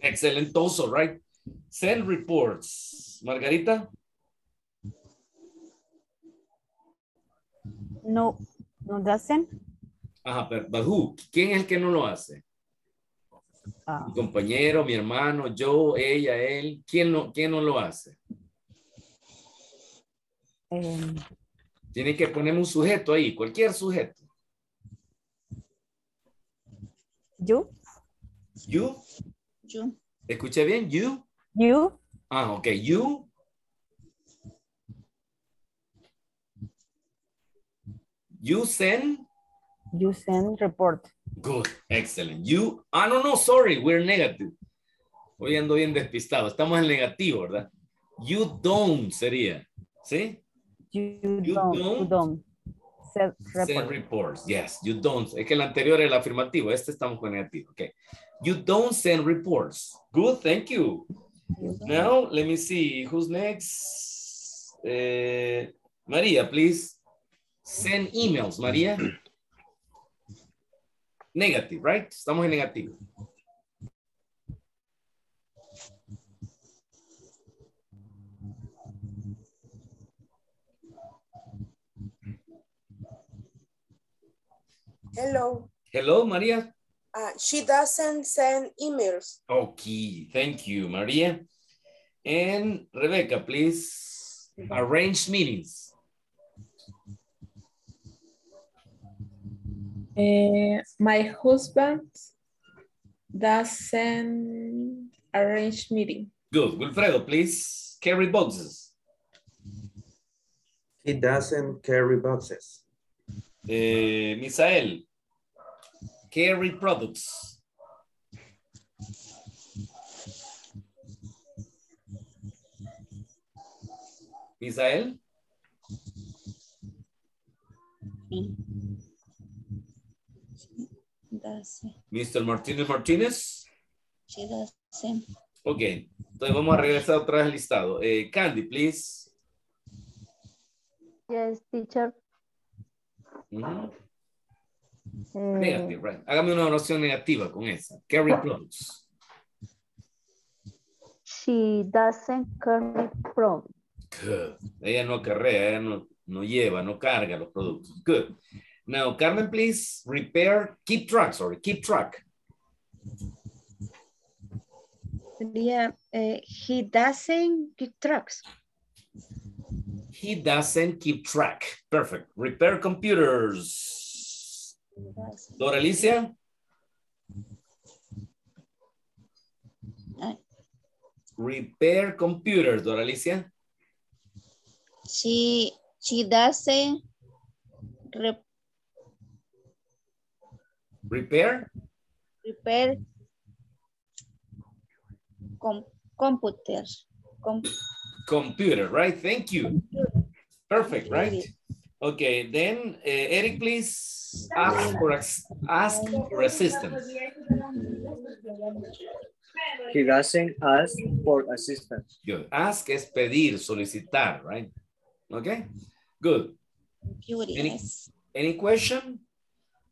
Excellent also, right? Send reports. Margarita? No, no doesn't. Ajá, pero but who? ¿Quién es el que no lo hace? Ah, Mi compañero, mi hermano, yo, ella, él. ¿Quién no, quién no lo hace? Em, Tiene que poner un sujeto ahí, cualquier sujeto. you, You, You. escuché bien, you. you, Ah, ok, you. You send. you send report. Good, excellent. You, ah, no, no, sorry, we're negative. Hoy ando bien despistado, estamos en negativo, ¿verdad? You don't sería, ¿sí? You, You don't, don't you reports, yes, you don't. Es que el anterior era el afirmativo, este estamos con negativo, ok. You don't send reports. Good, thank you. Now, let me see, who's next? Eh, María, please. Send emails, María. Negative, right? Estamos en negativo. Hello. Hello, María. Uh, she doesn't send emails. Okay, thank you, Maria. And Rebecca, please arrange meetings. Eh, my husband doesn't arrange meeting. Good. Wilfredo, please carry boxes. He doesn't carry boxes. Eh, Misael, carry products. Misael, Doesn't. Mr. Martinez Martinez. She doesn't. Ok, entonces vamos a regresar otra vez al listado. Eh, Candy, please. Yes, teacher. Negative, right. Hágame una oración negativa con esa. Carry products. she doesn't carry from. Good. Ella no acarrea, ella no, no lleva, no carga los productos. Good. Now, Carmen, please repair, keep track, sorry, keep track. Sería, eh, he doesn't keep tracks. He doesn't keep track. Perfect. Repair computers. Dora Alicia. Repair computers, Dora Alicia. She, she doesn't rep, Repair? Repair. Com computer. Com Computer, right? Thank you. Perfect, right? Okay, then uh, Eric, please ask for ask for assistance. He doesn't ask for assistance. Good. Ask es pedir, solicitar, right? Okay, good. Any, any question?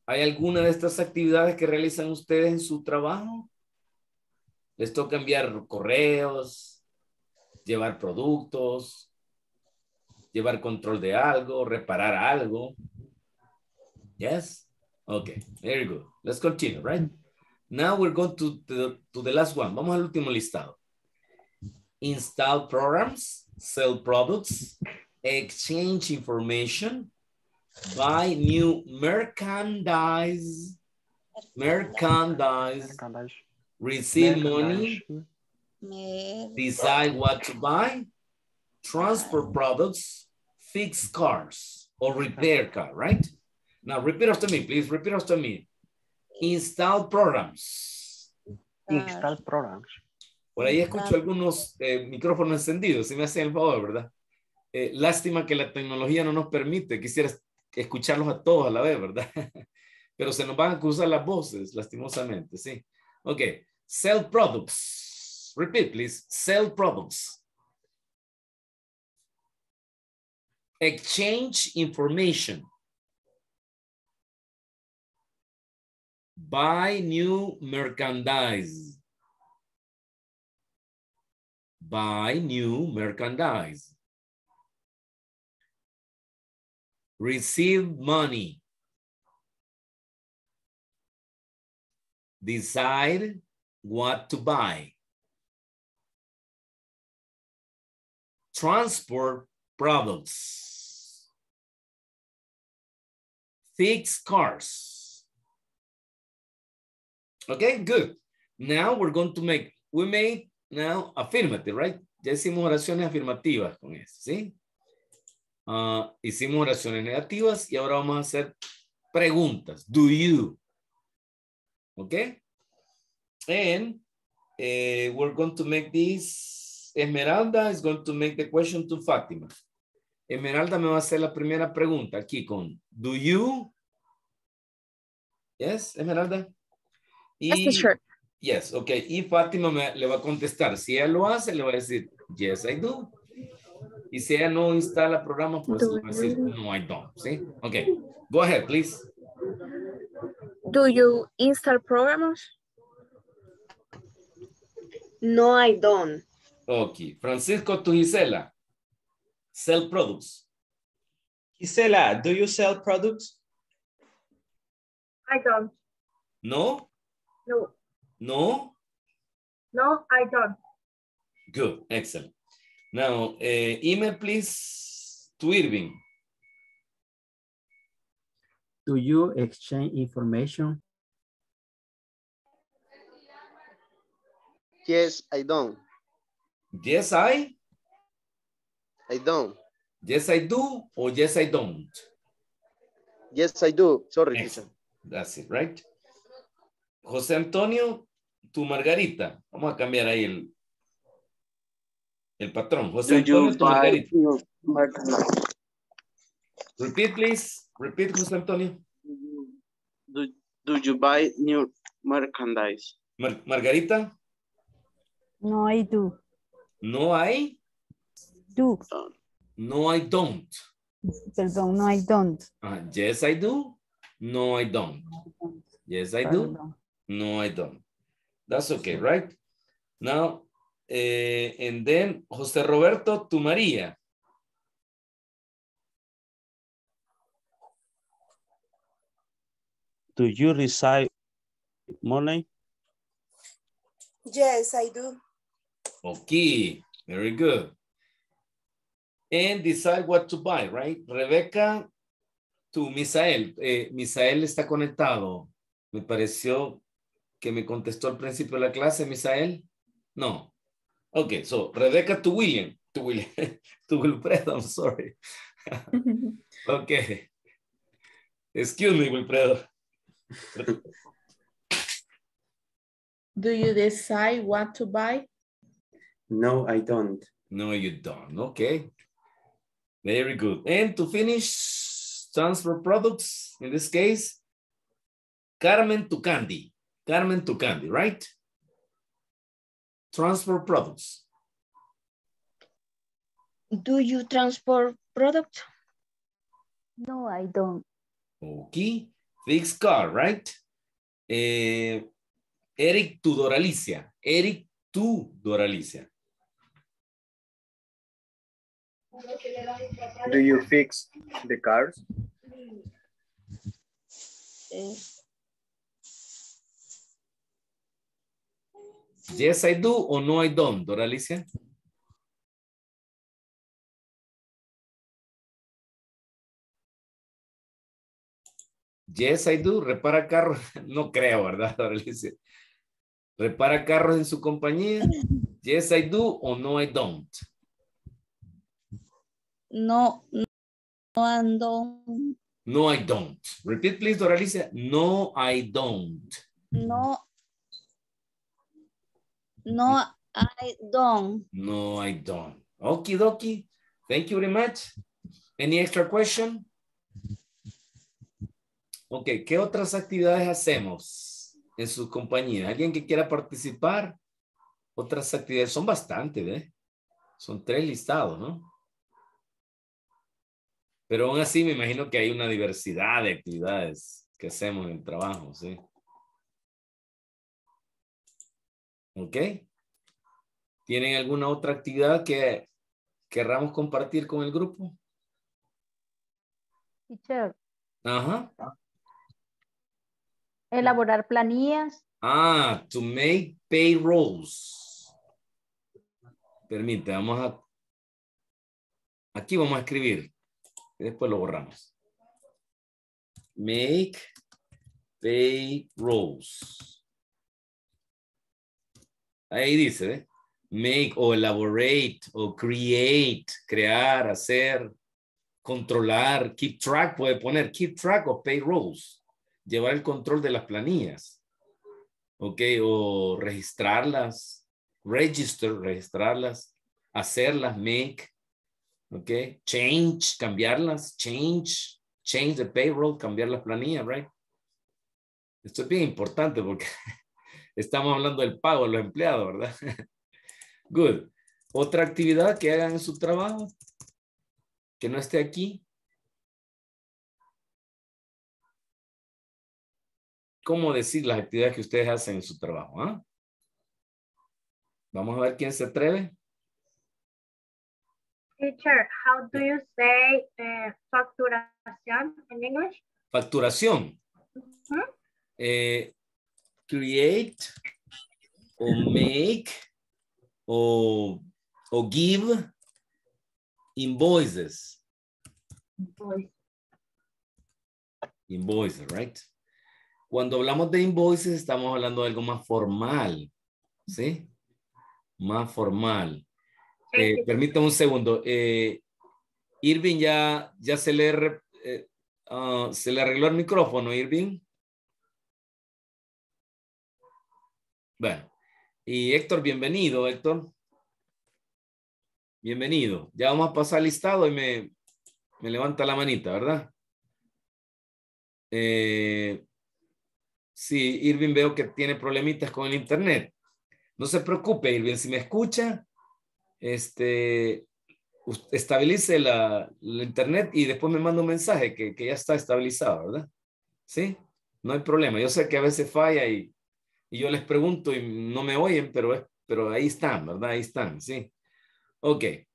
¿Hay alguna de estas actividades que realizan ustedes en su trabajo? ¿Les toca enviar correos, llevar productos, llevar control de algo, reparar algo? Yes? Okay, very good. Let's continue, right? Now we're going to, to, to the last one. Vamos al último listado. Install programs, sell products, exchange information, buy new merchandise, merchandise, receive money, decide what to buy, transfer products, fix cars, or repair car, right? Now repeat after me, please. Repeat after me. Install programs. Install programs. Por ahí escucho algunos eh, micrófonos encendidos, si me hacen el favor, ¿verdad? Eh, lástima que la tecnología no nos permite, quisiera escucharlos a todos a la vez, ¿verdad? Pero se nos van a cruzar las voces, lastimosamente, ¿sí? Ok, sell products. Repeat, please. Sell problems. Exchange information. Buy new merchandise. Buy new merchandise. Receive money. Decide what to buy. Transport products. Fix cars. Okay, good. Now we're going to make, we made now affirmative, right? Ya hicimos oraciones afirmativas con eso, ¿sí? Ah, hicimos oraciones negativas y ahora vamos a hacer preguntas. Do you? Okay? And eh, we're going to make this, Esmeralda is going to make the question to Fátima. Esmeralda me va a hacer la primera pregunta aquí con do you? Yes, Esmeralda? Yes, teacher. Yes, ok. Y Fátima me, le va a contestar. Si ella lo hace, le va a decir, yes, I do. Y si ella no instala programa, pues le va a decir, no, I don't. ¿Sí? Ok. Go ahead, please. Do you install programs? No, I don't. Ok. Francisco to Gisela. Sell products. Gisela, do you sell products? I don't. No? No. No? No, I don't. Good. Excellent. Now, uh, email please to Irving. Do you exchange information? Yes, I don't. Yes, I? I don't. Yes, I do or yes, I don't? Yes, I do. Sorry. Excellent. That's it, right? José Antonio, tu Margarita. Vamos a cambiar ahí el, el patrón. José Do Antonio, tu Margarita. Repeat, please. Repeat, José Antonio. Do, do you buy new merchandise? Mar- Margarita, No, I do. No I Do. No, I don't. Perdón, no, I don't. Ah, yes, I do. No, I don't. Yes, I do. No, I don't. That's okay, right? Now, eh, and then José Roberto, tu María. Do you receive money? Yes, I do. Okay, very good. And decide what to buy, right? Rebeca, tu Misael. Eh, Misael está conectado. Me pareció que me contestó al principio de la clase, Misael. No. Okay, so Rebeca to William. To William. to Wilfredo, I'm sorry. okay. Excuse me, Wilfredo. Do you decide what to buy? No, I don't. No, you don't. Okay. Very good. And to finish, transfer products, in this case, Carmen to Candy. Carmen to Candy, right? Transfer products. Do you transport product? No, I don't. Okay. Fix car, right? Eh, Eric to Doralicia. Eric to Doralicia. Do you fix the cars? Yes, I do or no, I don't, Doralicia. Yes, I do. Repara carros. No creo, ¿verdad, Doralicia? Repara carros en su compañía. Yes, I do or no, I don't. No, no ando, No, I don't. Repeat, please, Doralicia. No, I don't. no. No, I don't. No, I don't. Okie dokie. Thank you very much. Any extra question? Ok, ¿qué otras actividades hacemos en su compañía? ¿Alguien que quiera participar? Otras actividades, son bastante, ¿eh? Son tres listados, ¿no? Pero aún así me imagino que hay una diversidad de actividades que hacemos en el trabajo, ¿sí? ¿Ok? ¿Tienen alguna otra actividad que querramos compartir con el grupo? Teacher, Ajá. elaborar planillas. Ah, to make payrolls. Permite, vamos a... Aquí vamos a escribir. Después lo borramos. Make payrolls. Ahí dice. Make o elaborate o create, crear, hacer, controlar, keep track, puede poner keep track of payrolls, llevar el control de las planillas, ok, o registrarlas, register, registrarlas, hacerlas, make, ok, change, cambiarlas, change, change the payroll, cambiar las planillas, right? Esto es bien importante porque estamos hablando del pago a los empleados, ¿verdad? Good. Otra actividad que hagan en su trabajo, que no esté aquí. ¿Cómo decir las actividades que ustedes hacen en su trabajo? ah? Vamos a ver quién se atreve. Teacher, how do you say uh, facturación in English? Facturación. Eh, create o make o, o give invoices. Invoices, right? Cuando hablamos de invoices, estamos hablando de algo más formal, ¿sí? Más formal. Eh, permítame un segundo. Eh, Irving ya, ya se le, eh, ah, se le arregló el micrófono, Irving. Bueno, y Héctor, bienvenido, Héctor. Bienvenido. Ya vamos a pasar listado y me, me levanta la manita, ¿verdad? Eh, sí, Irving veo que tiene problemitas con el internet. No se preocupe, Irving, si me escucha, este, estabilice la, internet y después me manda un mensaje que, que ya está estabilizado, ¿verdad? Sí, no hay problema. Yo sé que a veces falla y, y yo les pregunto y no me oyen, pero, pero ahí están, ¿verdad? Ahí están, sí. Okay,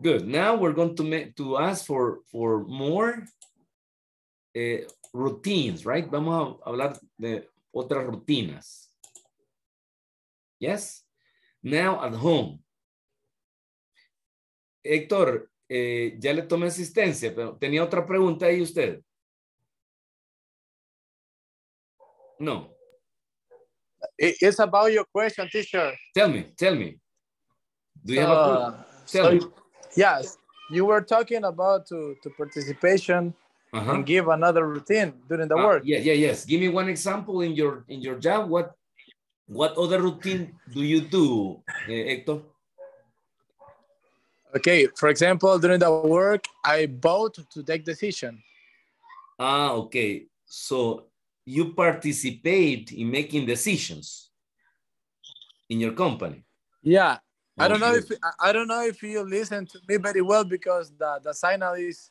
good. Now we're going to, to ask for, for more eh, routines, right? Vamos a hablar de otras rutinas. Yes? Now at home. Héctor, eh, ya le tomé asistencia, pero tenía otra pregunta ahí usted. No. It's about your question, teacher. Tell me, tell me. Do you have a Uh, Tell so me. Yes, you were talking about to, to participation Uh-huh. and give another routine during the Ah, work. yeah, yeah, yes. Give me one example in your in your job. What what other routine do you do, eh, Hector? Okay, for example, during the work, I vote to take decision. Ah, okay. So you participate in making decisions in your company. Yeah, I don't know if I- don't know if you listen to me very well because the the signal is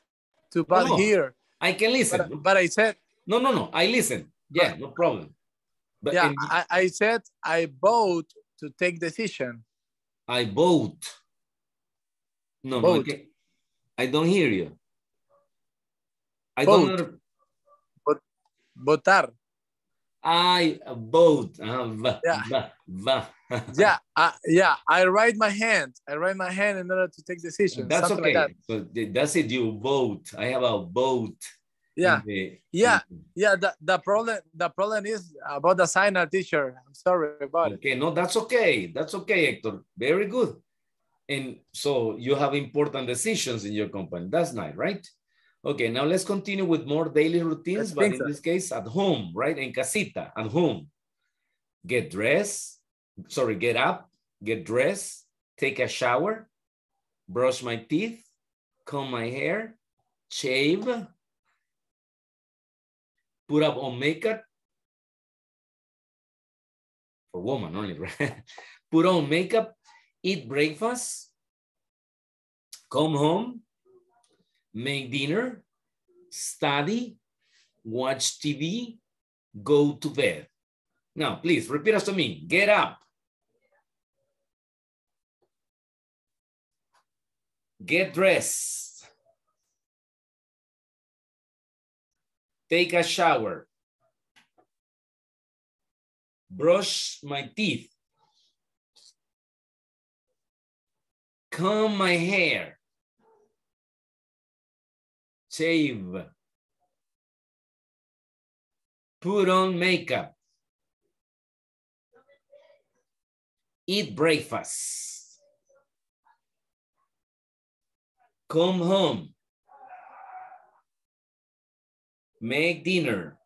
too bad No, here. I can listen. But, but I said No, no, no. I listen. Yeah, no problem. But yeah, I, I said I vote to take decision. I vote. No, no, I, I don't hear you. I Vote. don't. under- Votar. I vote. Uh, va, Yeah. va, va. Yeah, I, yeah. I write my hand. I write my hand in order to take decisions. That's okay. Like that. So that's it. You vote. I have a vote. Yeah, the- yeah, yeah. The, the problem the problem is about the signal teacher. I'm sorry about the- it. Okay, no, that's okay. That's okay, Hector. Very good. And so you have important decisions in your company. That's nice, right? Okay, now let's continue with more daily routines, but in so. this case, at home, right? In casita, at home. Get dressed, sorry, get up, get dressed, take a shower, brush my teeth, comb my hair, shave, put up on makeup, for woman only, right? Put on makeup, eat breakfast, come home, make dinner, study, watch TV, go to bed. Now, please repeat after me. Get up. Get dressed. Take a shower. Brush my teeth. Comb my hair. Shave. Put on makeup. Eat breakfast. Come home. Make dinner.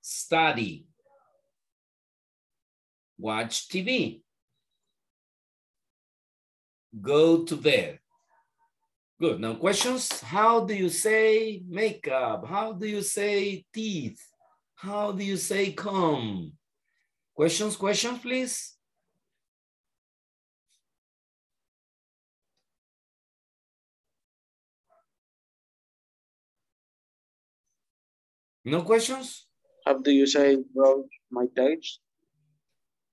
Study. Watch TV. Go to bed. Good. Now, questions. How do you say makeup? How do you say teeth? How do you say come? Questions, questions, please. No questions? How do you say brush my teeth?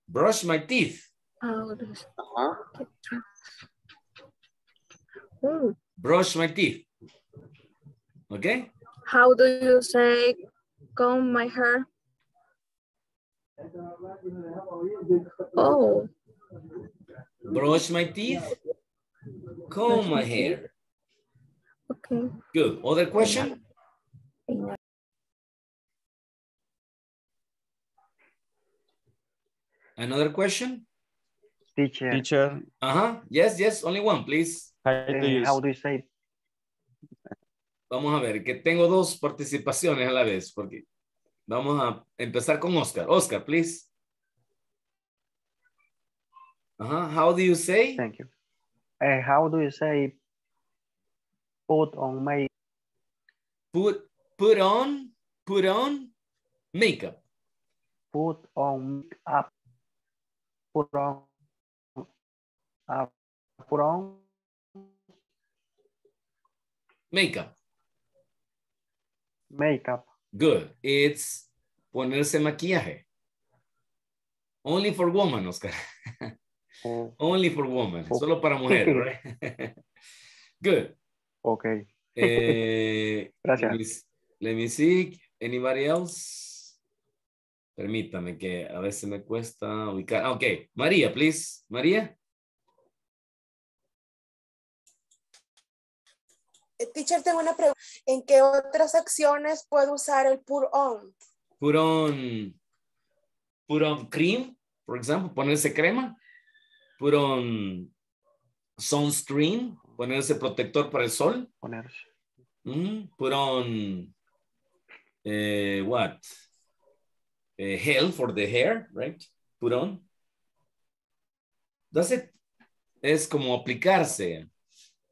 Brush my teeth. How do you say-. Hmm. Brush my teeth. Okay? How do you say comb my hair? Oh, Brush my teeth. Comb my hair. okay. Good. Other question? Another question? Teacher, Teacher, Uh-huh. Yes, yes. Only one, please. How do eh, you how do you say Vamos a ver, que tengo dos participaciones a la vez, porque vamos a empezar con Oscar. Oscar, please. Uh-huh. How do you say? thank you? Eh, how do you say put on my Put put on put on makeup. put on up put on up put on Makeup. makeup Good. It's ponerse maquillaje. Only for woman, Oscar. oh, Only for woman. Oh. Solo para mujeres, right? Good. okay Eh, Gracias. Let me, let me see. Anybody else? Permítame que a veces me cuesta ubicar. Ah, Ok, María, please. María. Teacher, tengo una pregunta. ¿En qué otras acciones puedo usar el put on? Put on, put on cream, por ejemplo, ponerse crema. Put on sunscreen, ponerse protector para el sol. ponerse Mhm. Put on uh, what? Uh, gel for the hair, right? Put on. Does it? Es como aplicarse,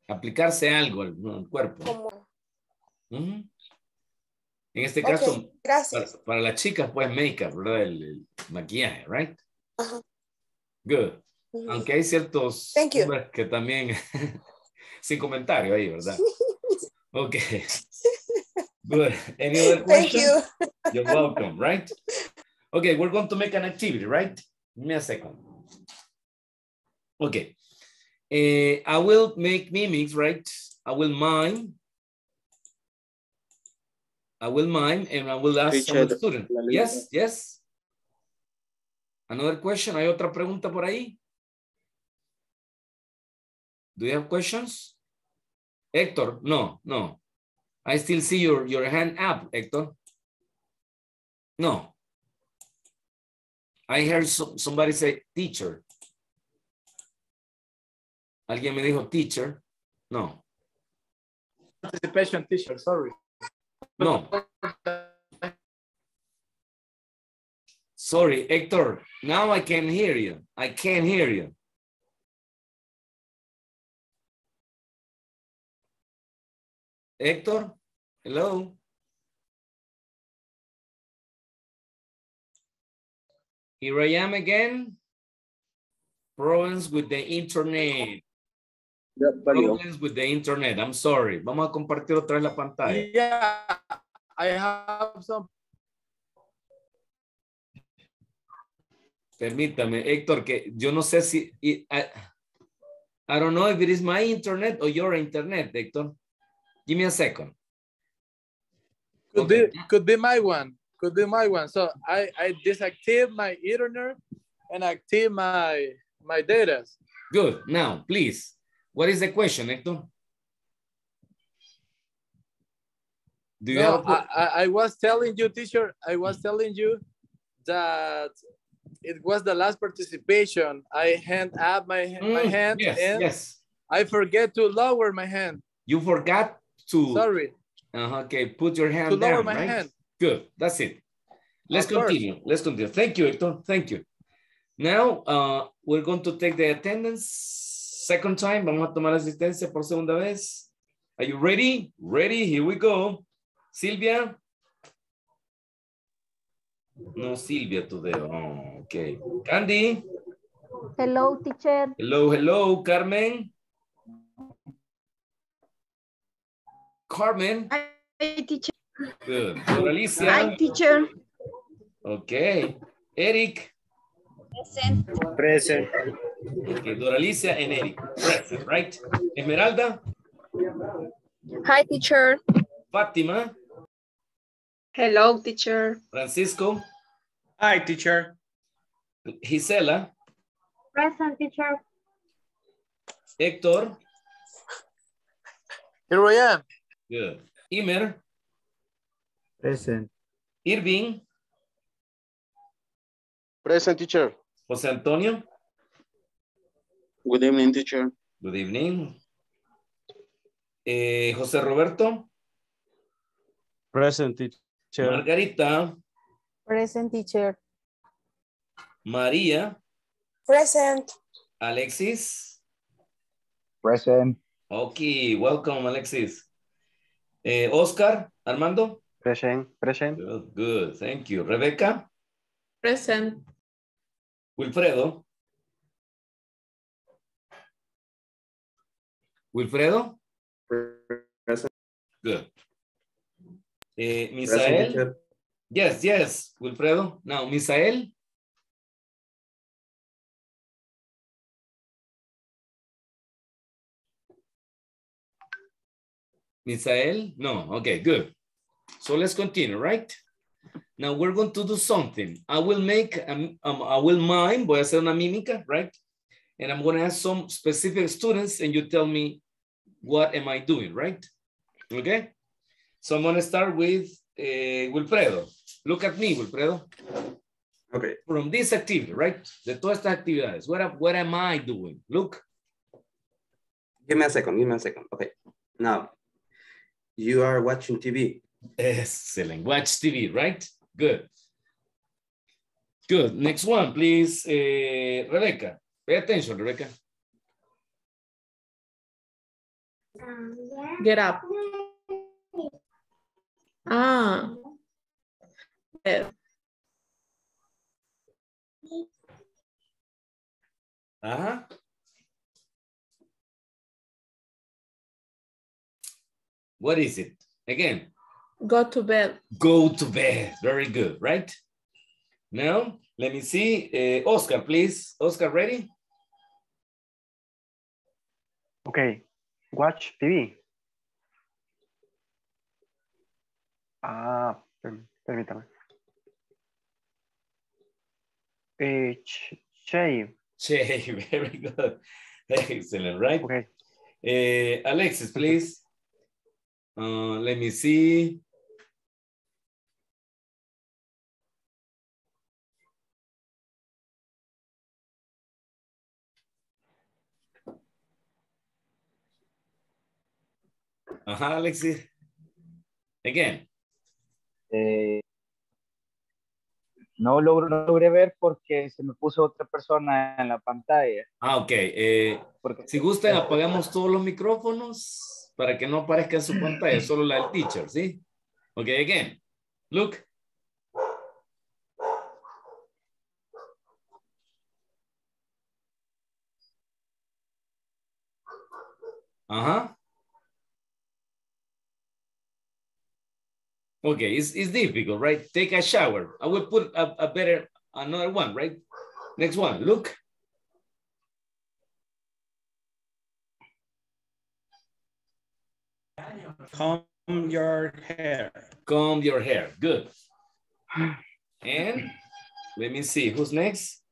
aplicarse algo al, al cuerpo. Como. En este caso, para, gracias. para las chicas, pues make-up, ¿verdad? El, el maquillaje, right? Ajá. Good. Aunque hay ciertos Thank you. que también, sin comentario ahí, ¿verdad? Ok. Good. Any other Thank question? you. You're welcome, right? Okay, we're going to make an activity, right? Give me a second. Okay. Eh, I will make mimics, right? I will mime. I will mime and I will ask some of the Teacher, student. Yes, yes. Another question. ¿Hay otra pregunta por ahí? Do you have questions? Héctor, no, no. I still see your, your hand up, Héctor. No. I heard so- somebody say teacher. Alguien me dijo teacher. No, Participation teacher, sorry. no. Sorry, Héctor. Now I can hear you. I can't hear you. Héctor, hello. Here I am again. Problems with the internet. Problems with the internet. I'm sorry. Vamos a compartir otra vez la pantalla. Yeah, I have some. Permítame, Héctor, que yo no sé si... I, I, don't know if it is my internet or your internet, Héctor. Give me a second. Could Okay. be could be my one. Could be my one. So I I disactive my ethernet and active my my data. Good. Now, please, what is the question, Héctor? Do you No, have... I, I I was telling you, teacher. I was telling you that it was the last participation. I hand up my my Mm, hand yes, and yes. I forget to lower my hand. You forgot to... Sorry. Uh, okay, put your hand To lower my right? hand. Good, that's it. Let's Of course. continue. Let's continue. Thank you, Hector. Thank you. Now, uh, we're going to take the attendance second time. Vamos a tomar asistencia por segunda vez. Are you ready? Ready? Here we go. Silvia? No, Silvia today. Oh, okay. Candy? Hello, teacher. Hello, hello. Carmen? Carmen? Hi, teacher. Good. Alicia? Hi, teacher. Okay. Eric? Present. Present. Okay, Doralicia and Eric. Present, right? Esmeralda, Hi, teacher. Fátima, Hello, teacher. Francisco, Hi, teacher. Gisela, Present teacher. Héctor, Here I am. good. Imer, Present. Irving, Present teacher. José Antonio, Good evening, teacher. good evening. Eh, José Roberto, Present teacher. Margarita, Present teacher. María, Present. Alexis. Present. Okay, welcome, Alexis. Eh, Oscar, Armando. Present. Present. Good, good, thank you. Rebeca, Present. Wilfredo. Wilfredo. Present. Good. Present, Misael. Yes, yes, Wilfredo. Now, Misael. Misael? No, okay, good. So let's continue, right? Now we're going to do something. I will make, um, um, I will mime, voy a hacer una mímica, right? And I'm gonna ask some specific students and you tell me what am I doing, right? Okay? So I'm gonna start with uh, Wilfredo. Look at me, Wilfredo. Okay. From this activity, right? De todas estas actividades, what, am- what am I doing? Look, Give me a second. Give me a second. Okay. Now, You are watching TV. Excellent. Watch TV, right? Good. Good. Next one, please. Uh, Rebecca. Pay attention, Rebecca. Get up. Ah. Eh, Uh-huh. What is it? Again, Go to bed. go to bed. Very good, right? Now, let me see. Uh, Oscar, please. Oscar, ready? Okay. Watch TV. Ah, per- permítame. Eh, shave. Che, very good. Excellent, right? Okay. Uh, Alexis, please. Uh, let me see. Ajá, Alexis. Again. Eh, no logro, no logré ver porque se me puso otra persona en la pantalla. Ah, ok. Eh, si gustan, apagamos todos los micrófonos para que no aparezca en su pantalla, solo la del teacher, ¿sí? Ok, again. Look. Ajá. Okay, it's, it's difficult, right? Take a shower. I will put a, a better, another one, right? Next one, look. Comb your hair. Comb your hair, good. And let me see, who's next?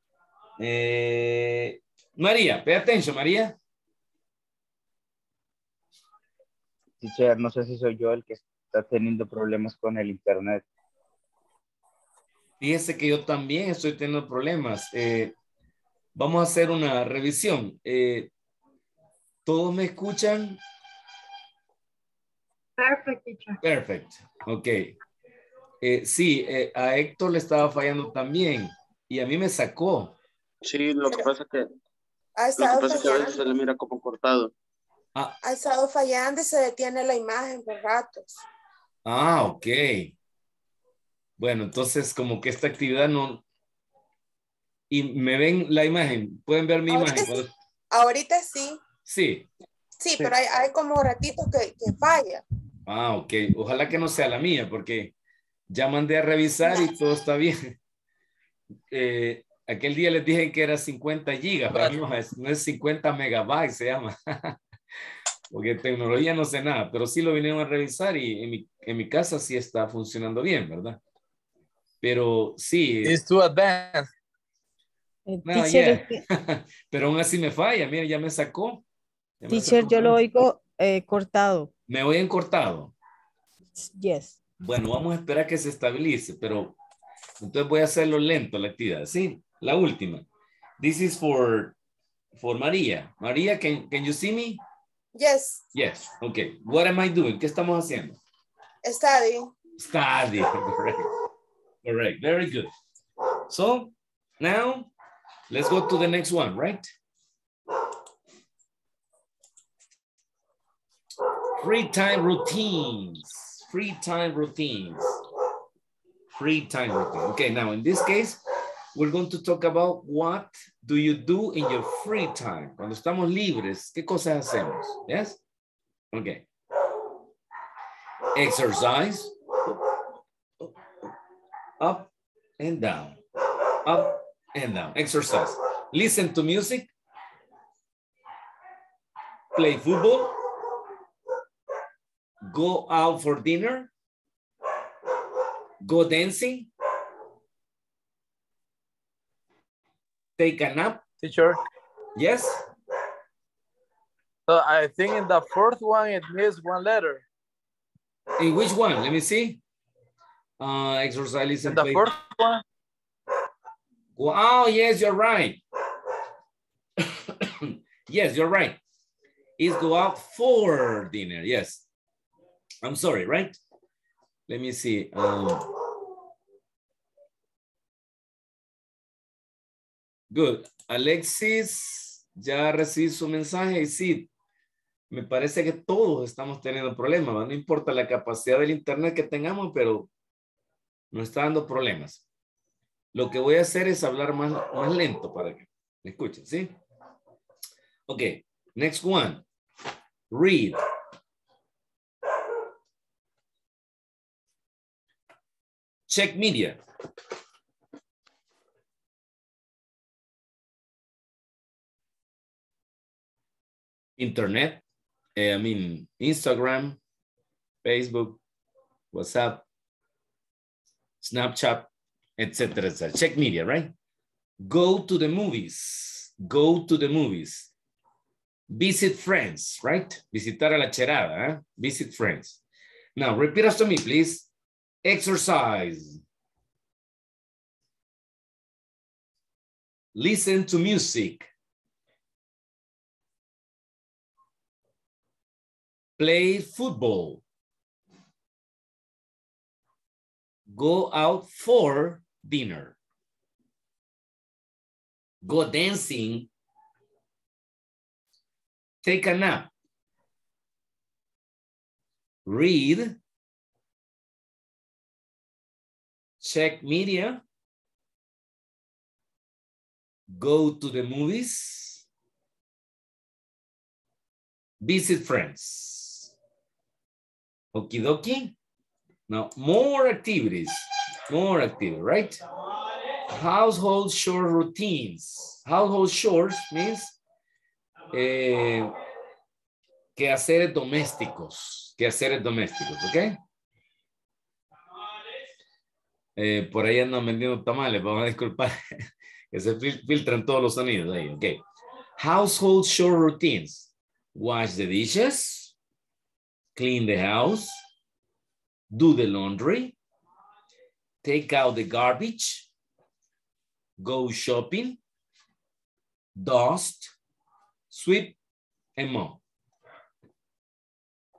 Eh, María, pay attention, María. Teacher, no sé si soy yo el que está teniendo problemas con el internet. Fíjese que yo también estoy teniendo problemas. Eh, vamos a hacer una revisión. Eh, ¿Todos me escuchan? Perfect, teacher. Perfect. Ok. Eh, sí, eh, a Héctor le estaba fallando también y a mí me sacó. Sí, lo que pasa es que, Ha lo que, pasa es que a veces fallando, se le mira como cortado. Ah, ha estado fallando y se detiene la imagen por ratos. Ah, ok. Bueno, entonces como que esta actividad no... Y me ven la imagen, pueden ver mi Ahorita imagen. sí. Ahorita sí, Sí. sí, pero hay, hay como ratitos que, que falla. Ah, ok. Ojalá que no sea la mía, porque ya mandé a revisar y todo está bien. Eh, aquel día les dije que era 50 gigas, pero no es, no es 50 megabytes, se llama. Porque tecnología no sé nada, pero sí lo vinieron a revisar y en mi, en mi casa sí está funcionando bien, ¿verdad? Pero sí. It's too advanced. Eh, no, teacher, yeah. pero aún así me falla, mire, ya me sacó. Ya me teacher, sacó. yo lo oigo eh, cortado. Me voy en cortado. Yes. Bueno, vamos a esperar que se estabilice, pero entonces voy a hacerlo lento la actividad. Sí, la última. This is for, for María. María, can, can you see me? Yes, Yes. Okay. What am I doing? ¿Qué estamos haciendo? study. Study. Correct. Correct. Very good. So now let's go to the next one, right? Free time routines. Free time routines. Free time routine. Okay, now in this case, we're going to talk about what do you do in your free time. Cuando estamos libres, ¿qué cosas hacemos? Yes? Okay. Exercise. Up and down. Up and down. Exercise. Listen to music. Play football. Go out for dinner. Go dancing. Take a nap. Teacher. Yes. So I think in the fourth one, it needs one letter. In which one? Let me see. Uh, exercise, In the play. fourth one, Oh, yes, you're right. yes, you're right. Is go out for dinner. Yes. I'm sorry, right? Let me see. Um, good. Alexis, ya recibí su mensaje y sí, me parece que todos estamos teniendo problemas. No importa la capacidad del internet que tengamos, pero nos está dando problemas. Lo que voy a hacer es hablar más, más lento para que me escuchen, ¿sí? Ok, next one. Read. Check media. Internet, eh, I mean, Instagram, Facebook, WhatsApp, Snapchat, etc. Check media, right? Go to the movies. Go to the movies. Visit friends, right? Visitar a la cherada, ¿eh? Visit friends. Now, repeat after me, please. Exercise. Listen to music. Play football. Go out for dinner. Go dancing. Take a nap. Read. Check media. Go to the movies. Visit friends. Okie dokie. Now, more activities, more activities, right? Household chore routines. Household chores means eh, quehaceres domésticos, quehaceres domésticos, ¿ok? Eh, por ahí andan vendiendo tamales, vamos a disculpar, que se fil filtran todos los sonidos ahí, ok. Household chore routines. Wash the dishes, clean the house, do the laundry, take out the garbage, go shopping, dust, sweep, and mop.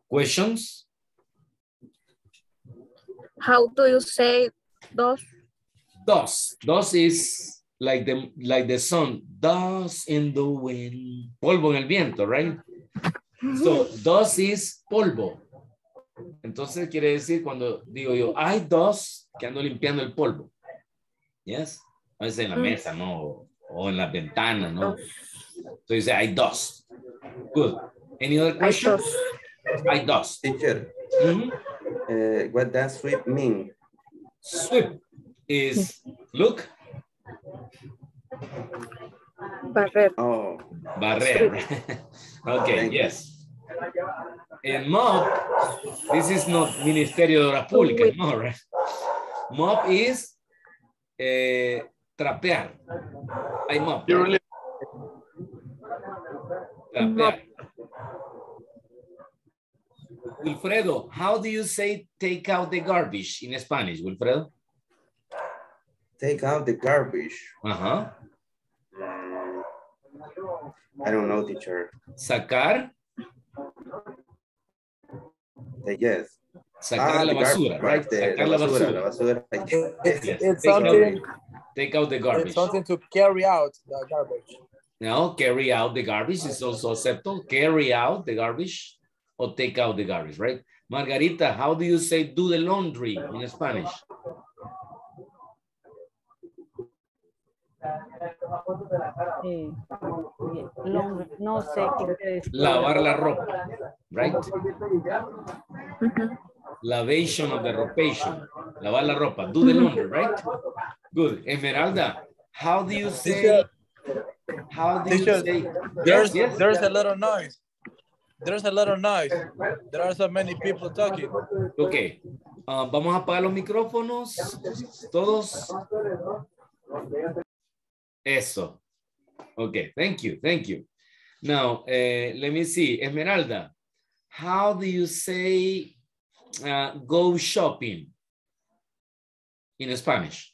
Questions? How do you say those? Dust. Dust is like the like the sun. Dust in the wind. Polvo en el viento, right? So dust is polvo. Entonces quiere decir cuando digo yo, hay dos que ando limpiando el polvo. Yes. A veces en la Mm. mesa, ¿no? O en las ventanas, ¿no? Entonces hay dos. Good. Any other question? Hay dos. Teacher, uh, what does sweep mean? Sweep is, look, Barrer. Oh, barrer. okay, yes. And mop, this is not Ministerio de Obras Públicas, no, right? Mop is eh, trapear. I mop. right? Trapear. Wilfredo, how do you say take out the garbage in Spanish, Wilfredo? take out the garbage. Ajá. I don't know, teacher. Sacar, Uh, yes. sacar Ah, la basura, right? the- Sacar la la basura, basura. la basura. It's, Yes. it's Take out, take out the garbage. It's something to carry out the garbage. No, carry out the garbage is also acceptable. Carry out the garbage or take out the garbage, right? Margarita, how do you say do the laundry in Spanish? Eh, long- no sé qué. Lavar la ropa, right? Lavation of the ropation. Lavar la ropa. Do the laundry, right? Good. Esmeralda, how do you say, how do you say, There's yes, yes. there's a lot of noise. There's a lot of noise. There are so many people talking. Ok. Ah, vamos a apagar los micrófonos. Todos. Eso. Okay, thank you, thank you. Now, eh, let me see. Esmeralda, how do you say uh, go shopping in Spanish?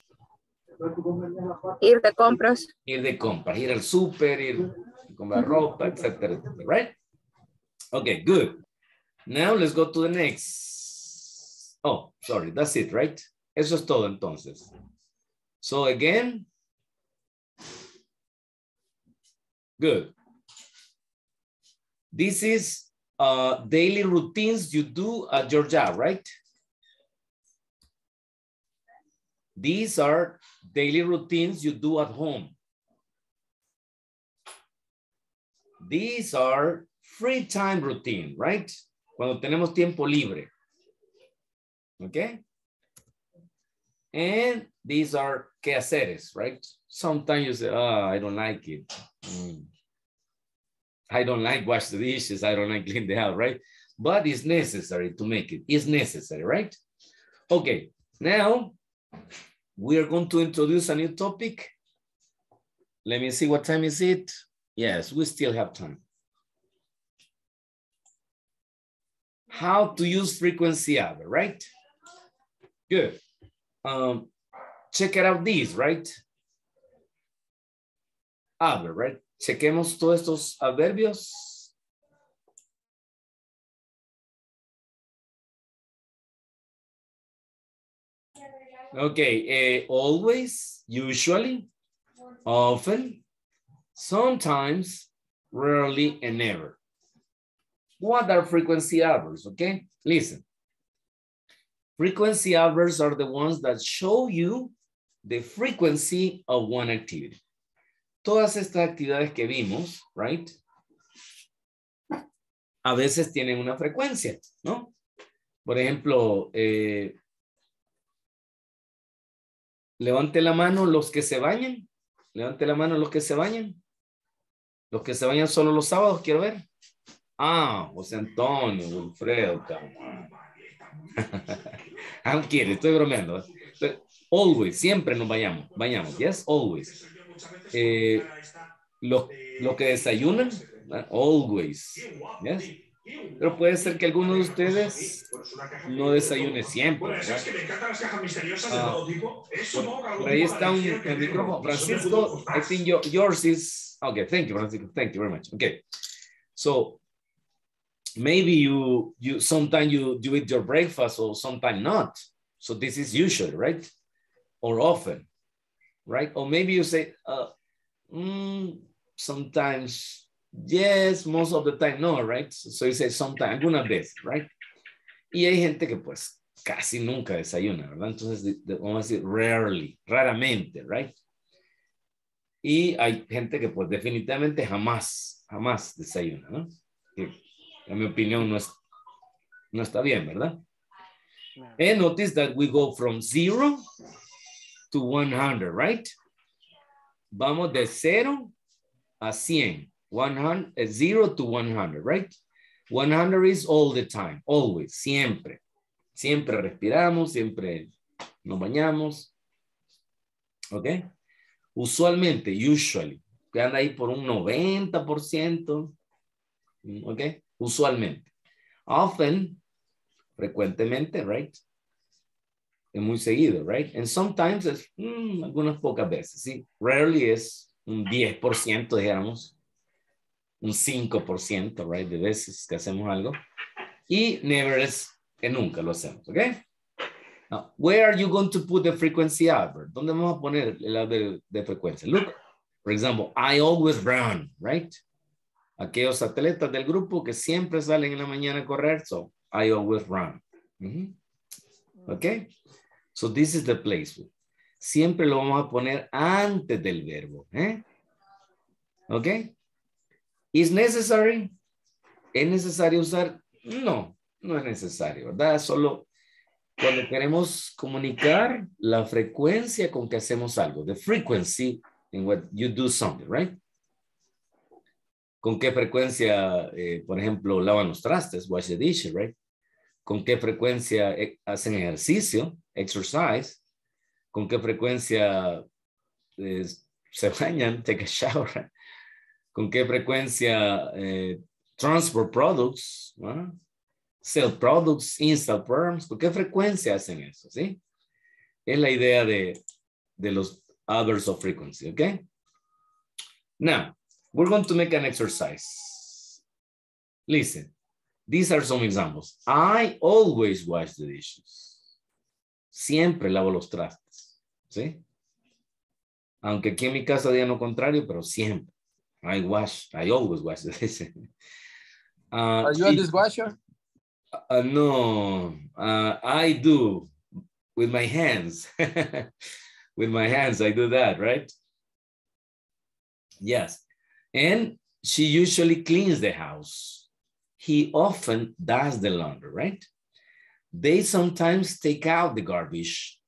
Ir de compras. Ir de compras, ir al súper, ir a comprar ropa, etcétera, right? Okay, good. Now let's go to the next. Oh, sorry, that's it, right? Eso es todo entonces. So again, good. This is uh, daily routines you do at your job, right? These are daily routines you do at home. These are free time routine, right? Cuando tenemos tiempo libre. Okay? And these are quehaceres, right? Sometimes you say, oh, I don't like it. Mm. I don't like wash the dishes. I don't like clean the house, right? But it's necessary to make it. It's necessary, right? Okay, now we are going to introduce a new topic. Let me see what time is it. Yes, we still have time. How to use frequency adverb, right? Good. Um, check it out these, right? Adverb, right? Chequemos todos estos adverbios. Okay, uh, always, usually, often, sometimes, rarely, and never. What are frequency adverbs, okay? Listen. Frequency adverbs are the ones that show you the frequency of one activity. Todas estas actividades que vimos, right? A veces tienen una frecuencia, ¿no? Por ejemplo, eh, levante la mano los que se bañan. Levante la mano los que se bañan. Los que se bañan solo los sábados, quiero ver. Ah, José Antonio, Wilfredo, I'm kidding, estoy bromeando. Always, siempre nos vayamos, bañamos, yes, always. Eh, los, los que desayunan, always, yes. Pero puede ser que alguno de ustedes no desayune siempre. Ah, por ahí está un el micrófono. Francisco, I think your, yours is, okay, thank you, Francisco, thank you very much. Okay, so maybe you, you sometimes you, you eat your breakfast or sometimes not. So this is usual, right? Or often, right? Or maybe you say, uh, mm, sometimes Yes, most of the time no, right? So you say sometimes, alguna vez, right? Y hay gente que pues casi nunca desayuna, ¿verdad? Entonces vamos a decir rarely, raramente, right? Y hay gente que pues definitivamente jamás, jamás desayuna, ¿no? Que en mi opinión no, es, no está bien, ¿verdad? And notice that we go from zero to 100, right? Vamos de cero a 100. 100, uh, 0 to 100, right? 100 is all the time, always, siempre. Siempre respiramos, siempre nos bañamos. ¿Ok? Usualmente, usually, que anda ahí por un 90%. ¿Ok? Usualmente. Often, frecuentemente, right? Muy seguido, right? And sometimes es mm, algunas pocas veces, ¿sí? Rarely es un 10%, digamos un 5%, right, de veces que hacemos algo. Y never es que nunca lo hacemos, ¿ok? Now, where are you going to put the frequency adverb? ¿Dónde vamos a poner el adverb de frecuencia? Look, for example, I always run, right? Aquellos atletas del grupo que siempre salen en la mañana a correr, so I always run. Mm. ¿Ok? So this is the place. Siempre lo vamos a poner antes del verbo, ¿eh? ¿Ok? ¿Es necessary? ¿Es necesario usar? No, no es necesario, ¿verdad? Solo cuando queremos comunicar la frecuencia con que hacemos algo, the frequency in what you do something, right? ¿Con qué frecuencia, eh, por ejemplo, lavan los trastes, wash the dishes, right? ¿Con qué frecuencia eh, hacen ejercicio, exercise? ¿Con qué frecuencia eh, se bañan, take a shower? con qué frecuencia eh, transport products, ¿no? sell products, install programs, con qué frecuencia hacen eso, ¿sí? Es la idea de, de los others of frequency, ¿ok? Now, we're going to make an exercise. Listen, these are some examples. I always wash the dishes. Siempre lavo los trastes. ¿Sí? Aunque aquí en mi casa digan lo contrario, pero siempre. I wash, I always wash. Uh, Are you a dishwasher? Uh, no, uh, I do with my hands. with my hands, I do that, right? Yes. And she usually cleans the house. He often does the laundry, right? They sometimes take out the garbage.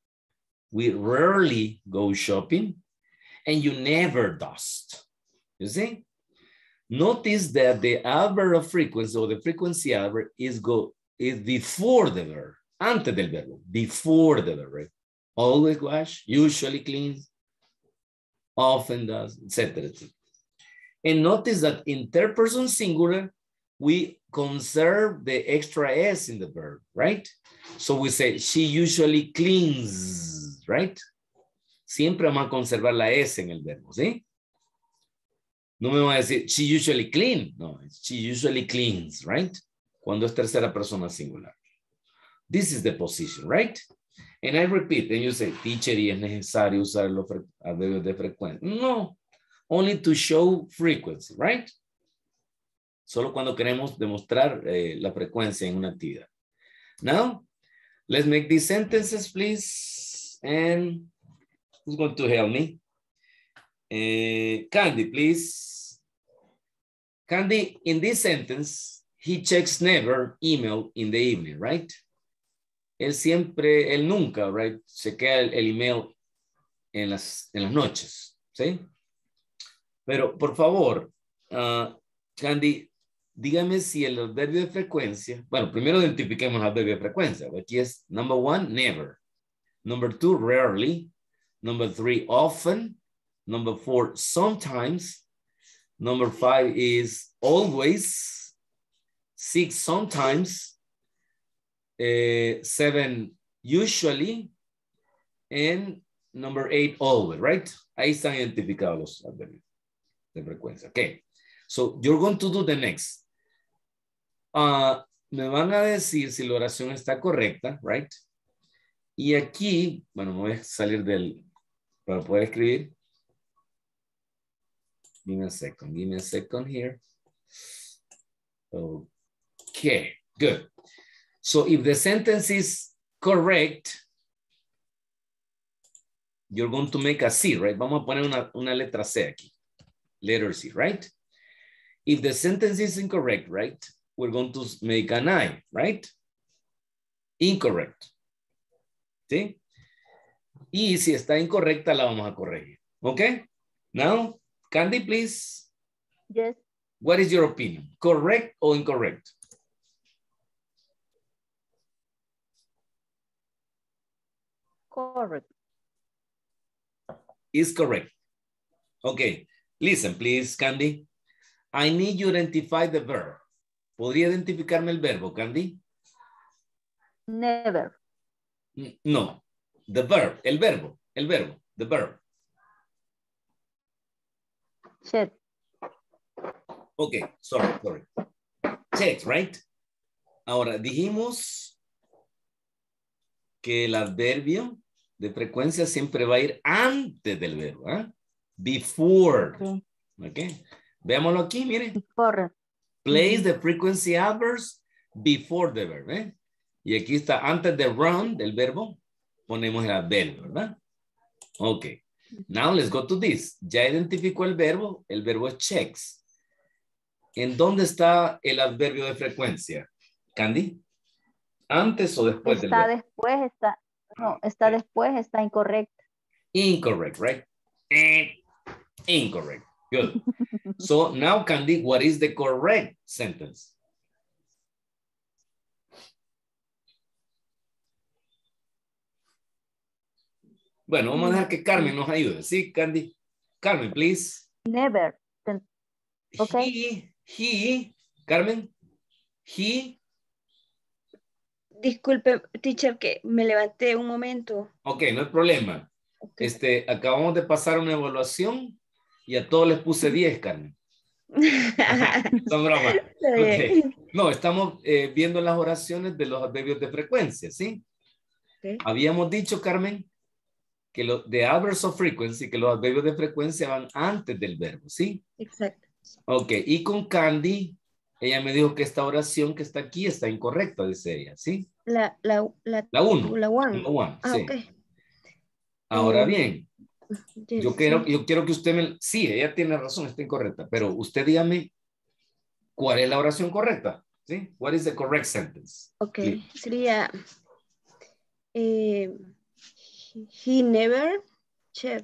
We rarely go shopping and you never dust. You see? Notice that the adverb of frequency or the frequency adverb is go is before the verb, antes del verbo, before the verb. Always wash, usually cleans, often does, etc. And notice that in third person singular, we conserve the extra s in the verb, right? So we say she usually cleans, right? Siempre vamos a conservar la s en el verbo, ¿sí? No me van a decir, she usually clean. No, she usually cleans, right? Cuando es tercera persona singular. This is the position, right? And I repeat, and you say, teacher, y es necesario usar los adverbios de frecuencia. No, only to show frequency, right? Solo cuando queremos demostrar eh, la frecuencia en una actividad. Now, let's make these sentences, please. And who's going to help me? Eh, Candy, please. Candy, in this sentence, he checks never email in the evening, right? Él siempre, él nunca, right? Chequea el, el email en las, en las noches, ¿sí? Pero, por favor, ah, Candy, dígame si el adverbio de frecuencia, bueno, primero identifiquemos el adverbio de frecuencia. Aquí es number one, never. Number two, rarely. Number three, often. Number four, sometimes. Number five is always. Six, sometimes. Eh, seven, usually. And number eight, always, right? Ahí están identificados los adverbios de frecuencia. Okay. So you're going to do the next. Ah, me van a decir si la oración está correcta, right? Y aquí, bueno, me voy a salir del, para poder escribir. Give me a second, give me a second here. Okay, good. So if the sentence is correct, you're going to make a C, right? Vamos a poner una, una letra C aquí. Letter C, right? If the sentence is incorrect, right? We're going to make an I, right? Incorrect. ¿Sí? Y si está incorrecta, la vamos a corregir. Okay? Now, Candy, please. Yes. What is your opinion? Correct or incorrect? Correct. Is correct. Okay. Listen, please, Candy. I need you to identify the verb. ¿Podría identificarme el verbo, Candy? Never. N- No. The verb, el verbo, el verbo, the verb. Check. Okay, sorry, sorry. Checks, right? Ahora, dijimos que el adverbio de frecuencia siempre va a ir antes del verbo, ¿ah? Before. Okay. Veámoslo aquí, mire. Correct. Place the frequency adverbs before the verb, ¿eh? Y aquí está, antes de run, del verbo, ponemos el adverbio, ¿verdad? Ok. Now let's go to this. Ya identificó el verbo, el verbo es checks. ¿En dónde está el adverbio de frecuencia? Candy? ¿Antes o después del Está verbo? después, está, no, está después, está incorrecta. Incorrect, right? Eh, Incorrect. Good. So now, Candy, what is the correct sentence? Bueno, vamos a dejar que Carmen nos ayude. Sí, Candy. Carmen, please. Never. Okay. He, he, Carmen, he, Disculpe, teacher, que me levanté un momento. ok, no hay problema. Este, acabamos de pasar una evaluación y a todos les puse 10, Carmen. Son bromas. No, estamos eh, viendo las oraciones de los adverbios de frecuencia, ¿sí? Habíamos dicho, Carmen, que los de adverbs of frequency, que los adverbios de frecuencia van antes del verbo, ¿sí? Exacto. Ok, y con Candy, ella me dijo que esta oración que está aquí está incorrecta, dice ella, ¿sí? La, la, la, La uno. La one. La one, Ah, sí. ok. Ahora bien, yo quiero, yo quiero que usted me... Sí, ella tiene razón, está incorrecta, pero usted dígame cuál es la oración correcta, ¿sí? What is the correct sentence? Ok, sería eh, he, never chef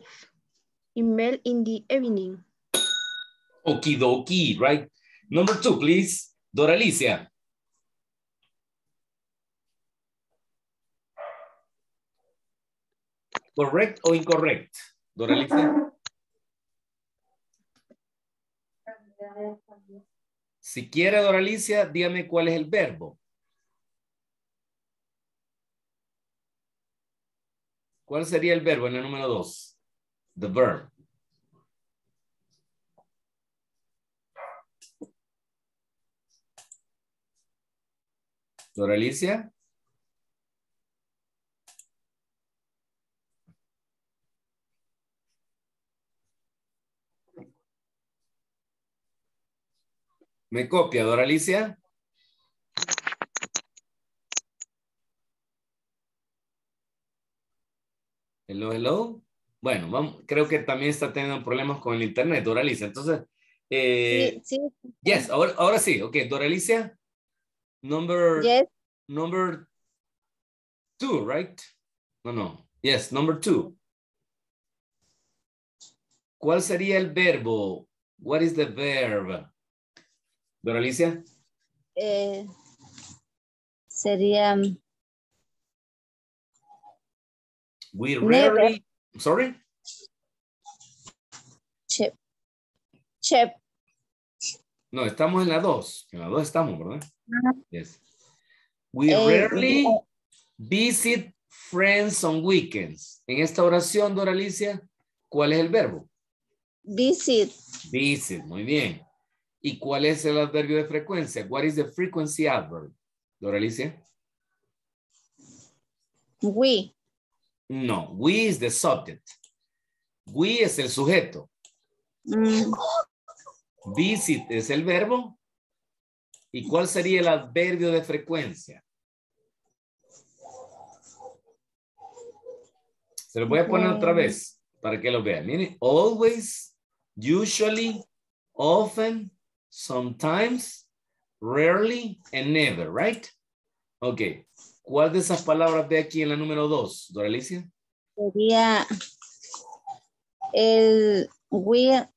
email in the evening. Okidoki, right? Number two, please. Doralicia. Correct o incorrect? Doralicia. Si quiere, Doralicia, dígame cuál es el verbo. ¿Cuál sería el verbo en la número dos? The verb. Doralicia. ¿Me copia, Doralicia? Hello, hello. Bueno, vamos, creo que también está teniendo problemas con el internet, Doralicia. Entonces, eh, Sí, yes, ahora, ahora sí, ok, Doralicia. Number, Yes. number two, right? No, no. Yes, number two. ¿Cuál sería el verbo? What is the verb? Doralicia. eh, sería We Never. rarely, sorry? chef. Chef. No, estamos en la dos. En la dos estamos, ¿verdad? Yes. We Eh, rarely visit friends on weekends. En esta oración, Doralicia, ¿cuál es el verbo? Visit. Visit, muy bien. ¿Y cuál es el adverbio de frecuencia? What is the frequency adverb? Doralicia? We. No, we is the subject. We es el sujeto. Mm, Visit es el verbo. ¿Y cuál sería el adverbio de frecuencia? Se lo voy a poner otra vez para que lo vean. Miren, always, usually, often, sometimes, rarely, and never, right? Ok. ¿Cuál de esas palabras ve aquí en la número dos, Doralicia? sería el we.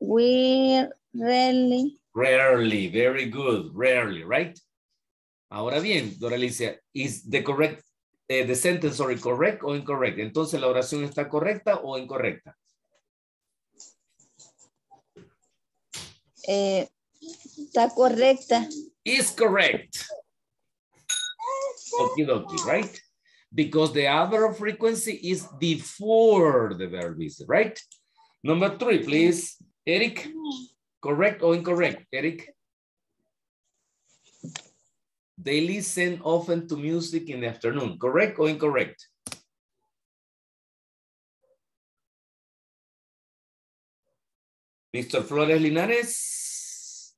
We really. Rarely, very good, rarely, right? Ahora bien, Doralicia, is the correct, eh, the sentence, sorry, correct o incorrect? Entonces, ¿la oración está correcta o incorrecta? Eh, está correcta. Is correct. Okie dokie, right? Because the adverb frequency is before the verb is, right? Number three, please. Eric, correct or incorrect? Eric? They listen often to music in the afternoon. Correct or incorrect? Mr. Flores Linares.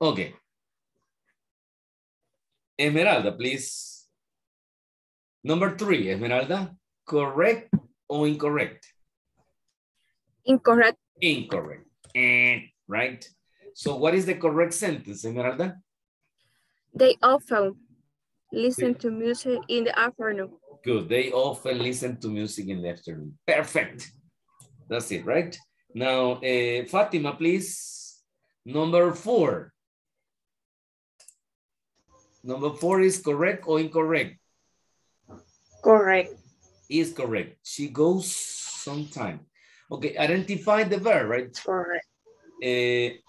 Okay. Esmeralda, please. Number three, Esmeralda. Correct or incorrect? Incorrect. Incorrect. Eh, right? So what is the correct sentence, Esmeralda? They often listen to music in the afternoon. Good. They often listen to music in the afternoon. Perfect. That's it, right? Now, eh, Fatima, please. Number four. Number four is correct or incorrect? Correct. Is correct. She goes sometime. Okay, identify the verb, right? Correct. Eh,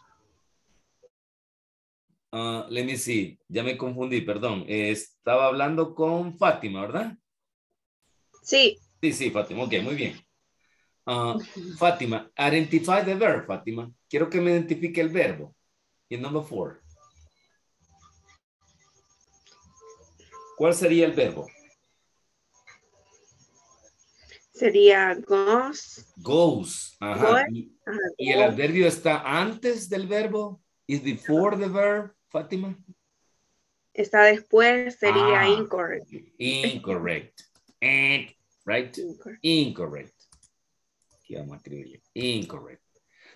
ah, let me see. Ya me confundí, perdón. Eh, estaba hablando con Fátima, ¿verdad? Sí. Sí, sí, Fátima. Ok, muy bien. Ah, Fátima, identify the verb, Fátima. Quiero que me identifique el verbo. Y number four. ¿Cuál sería el verbo? Sería goes. Goes. Ajá. Y, Ajá, y el adverbio está antes del verbo. Is before the verb, Fátima? Está después, sería Ah. incorrect. Incorrect. And, right? Incorrect. Aquí vamos a escribirle. Incorrect.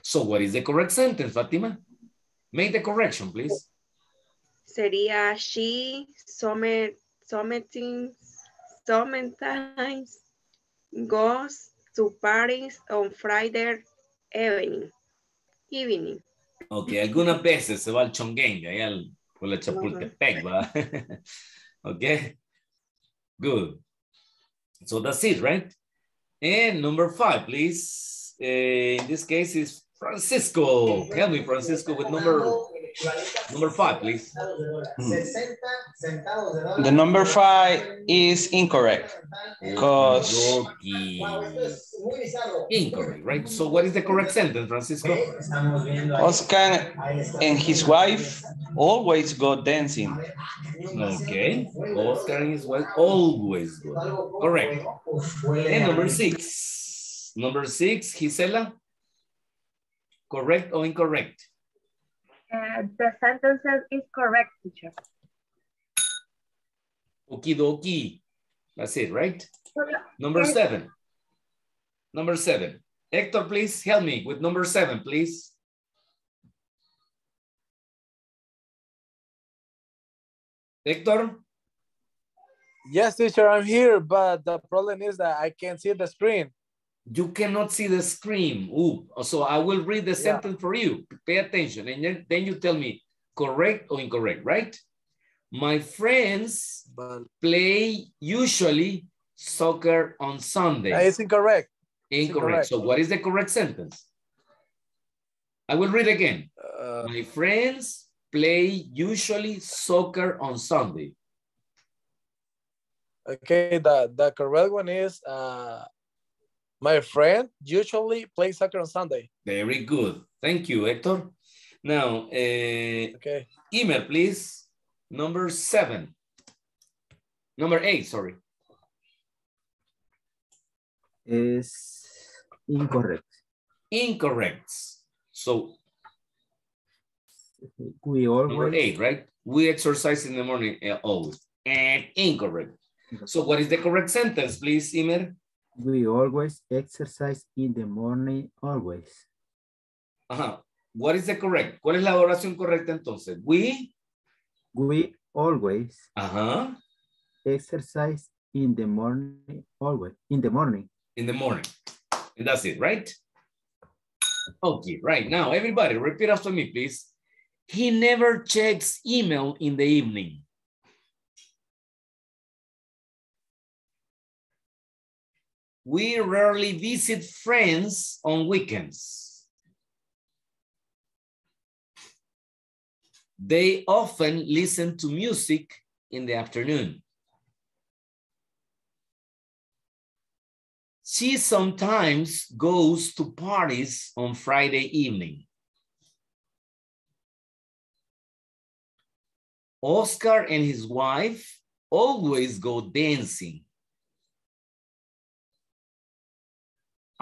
So what is the correct sentence, Fátima? Make the correction, please. Sería she sometimes, sometimes, goes to parties on Friday evening. Evening. Ok, algunas veces se va al chonguengue, ahí al, por la Chapultepec, ¿va? ok, good. So that's it, right? And number five, please. Eh, in this case is Francisco. Tell me, Francisco, with number, number five, please. Hmm. The number five is incorrect because Incorrect, right? So what is the correct sentence, Francisco? Oscar and his wife always go dancing. Okay, Oscar and his wife always good. Correct. And number six. Number six, Gisela. Correct or incorrect? Uh, the sentence is correct, teacher. Okie dokie. That's it, right? Number seven. Number seven. Hector, please help me with number seven, please. Hector? Yes, teacher, I'm here, but the problem is that I can't see the screen. You cannot see the screen. Ooh, so I will read the Yeah. sentence for you. Pay attention, and then, then you tell me correct or incorrect, right? My friends play usually soccer on Sunday. It's incorrect. Incorrect. incorrect. So what is the correct sentence? I will read again. Uh, My friends play usually soccer on Sunday. okay, the, the correct one is uh, my friend usually plays soccer on Sunday. Very good. Thank you, Hector. Now, uh, Okay. email, please. Number seven. Number eight, sorry. Is incorrect. Incorrect. So We number always, eight, right? We exercise in the morning uh, always. And incorrect. So what is the correct sentence, please, Imer? We always exercise in the morning, always. Ajá. What is the correct? ¿Cuál es la oración correcta entonces? We, We always ajá, exercise in the morning, always, in the morning. in the morning. And that's it, right? Okay, right. Now, everybody, repeat after me, please. He never checks email in the evening. We rarely visit friends on weekends. They often listen to music in the afternoon. She sometimes goes to parties on Friday evening. Oscar and his wife always go dancing.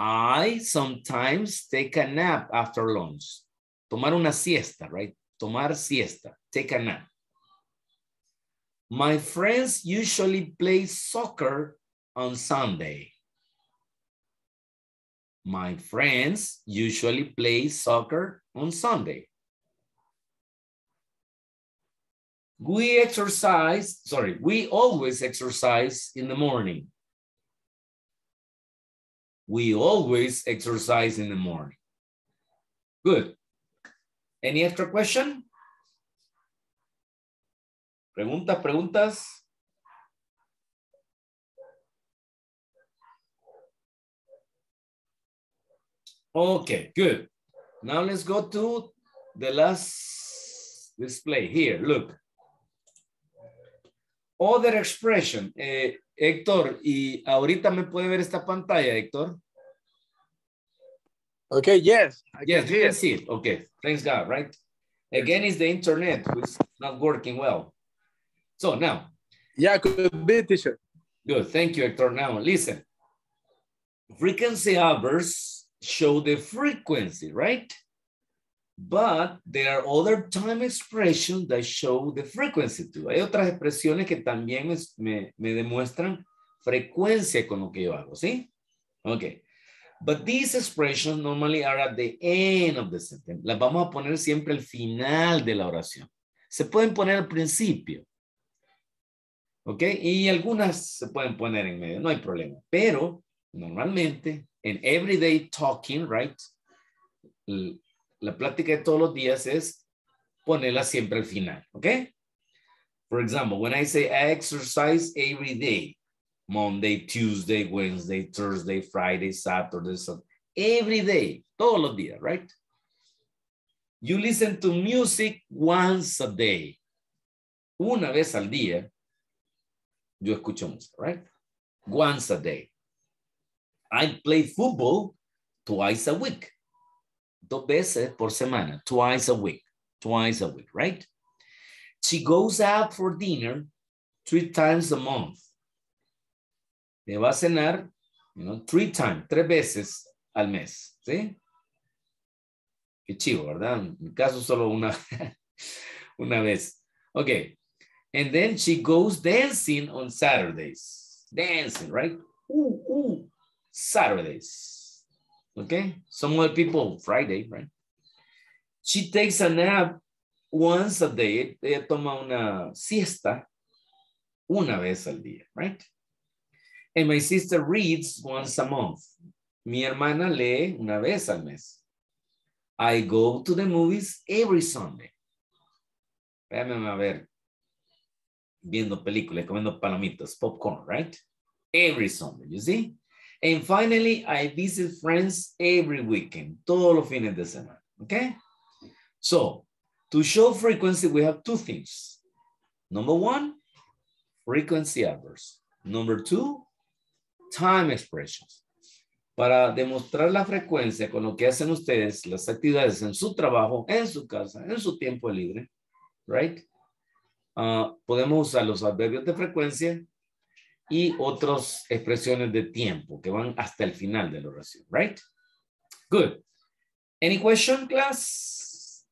I sometimes take a nap after lunch. Tomar una siesta, right? Tomar siesta, take a nap. My friends usually play soccer on Sunday. My friends usually play soccer on Sunday. We exercise, sorry, we always exercise in the morning. We always exercise in the morning. Good. Any extra question? Preguntas, preguntas. Okay, good. Now let's go to the last display here. Look. Other expression. Eh, Héctor, y ahorita me puede ver esta pantalla, Héctor. Okay, yes. I Yes, you can see it. Okay, thanks God, right? Again, it's the internet which is not working well. So now, Yeah, could be, teacher. Good, thank you, Hector. Now, listen. Frequency hours show the frequency, right? But there are other time expressions that show the frequency too. Hay otras expresiones que también me, me, me demuestran frecuencia con lo que yo hago, ¿sí? Okay. But these expressions normally are at the end of the sentence. Las vamos a poner siempre al final de la oración. Se pueden poner al principio. ¿Ok? Y algunas se pueden poner en medio, no hay problema. Pero normalmente en everyday talking, right? La plática de todos los días es ponerla siempre al final. ¿Ok? For example, when I say I exercise every day, Monday, Tuesday, Wednesday, Thursday, Friday, Saturday, Sunday, every day, todos los días, right? You listen to music once a day. Una vez al día, yo escucho música, right? Once a day. I play football twice a week. Dos veces por semana, twice a week, twice a week, right? She goes out for dinner three times a month. Le va a cenar, you know, three times, tres veces al mes, ¿sí? Qué chivo, ¿verdad? En mi caso solo una, una vez. Okay. And then she goes dancing on Saturdays. Dancing, right? Ooh, ooh, Saturdays. Okay? Some other people, Friday, right? She takes a nap once a day. Ella toma una siesta una vez al día, right? And my sister reads once a month. Mi hermana lee una vez al mes. I go to the movies every Sunday. Véanme a ver. Viendo películas, comiendo palomitas, popcorn, right? Every Sunday, you see? And finally, I visit friends every weekend, todos los fines de semana, okay? So, to show frequency, we have two things. Number one, frequency hours. Number two, time expressions. Para demostrar la frecuencia con lo que hacen ustedes, las actividades en su trabajo, en su casa, en su tiempo libre, right? Ah, podemos usar los adverbios de frecuencia y otras expresiones de tiempo que van hasta el final de la oración, right? Good. Any question, class?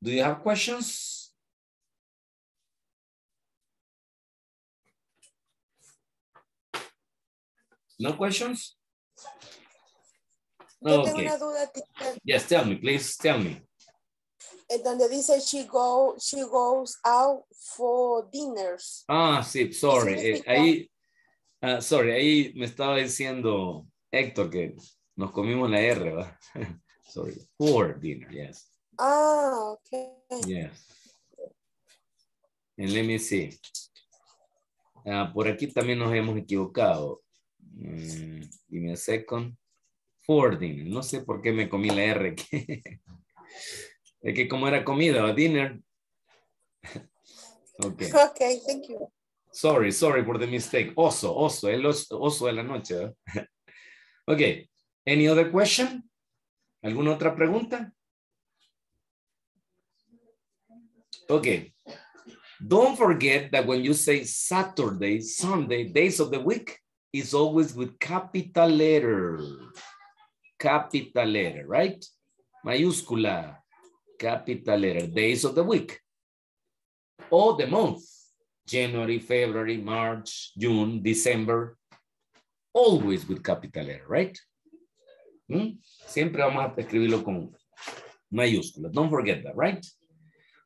Do you have questions? No questions? Yo tengo Okay. una duda, teacher. Yes, tell me, please, tell me. En donde dice she go, she goes out for dinners. Ah, sí, sorry. eh, ahí, ah, sorry, ahí me estaba diciendo Héctor que nos comimos la R, ¿va? sorry. For dinner, yes. Ah, okay. Yes. And let me see. Ah, por aquí también nos hemos equivocado. Mm, give me a second. For dinner. No sé por qué me comí la R. es que como era comida, dinner. okay. Okay, thank you. Sorry, sorry for the mistake. Oso, oso, el oso, oso de la noche. okay. Any other question? ¿Alguna otra pregunta? Okay. Don't forget that when you say Saturday, Sunday, days of the week, it's always with capital letter. Capital letter, right? Mayúscula. Capital letter. Days of the week. Or the month. January, February, March, June, December. Always with capital letter, right? ¿Mm? Siempre vamos a escribirlo con mayúsculas. Don't forget that, right?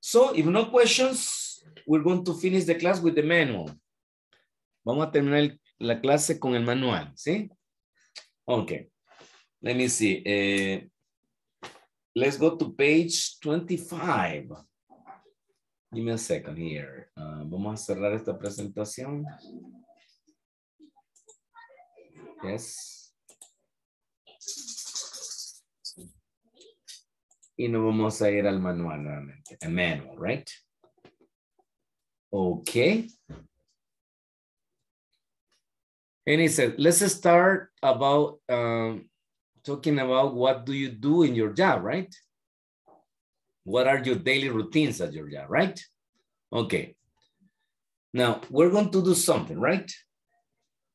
So, if no questions, we're going to finish the class with the manual. Vamos a terminar el- la clase con el manual, ¿sí? Okay. Let me see. eh, let's go to page 25. Give me a second here. Ah, vamos a cerrar esta presentación. Yes. Y nos vamos a ir al manual nuevamente. A manual, right? Okay. And it said, let's start about um, talking about what do you do in your job, right? What are your daily routines at your job, right? Okay. Now, we're going to do something, right?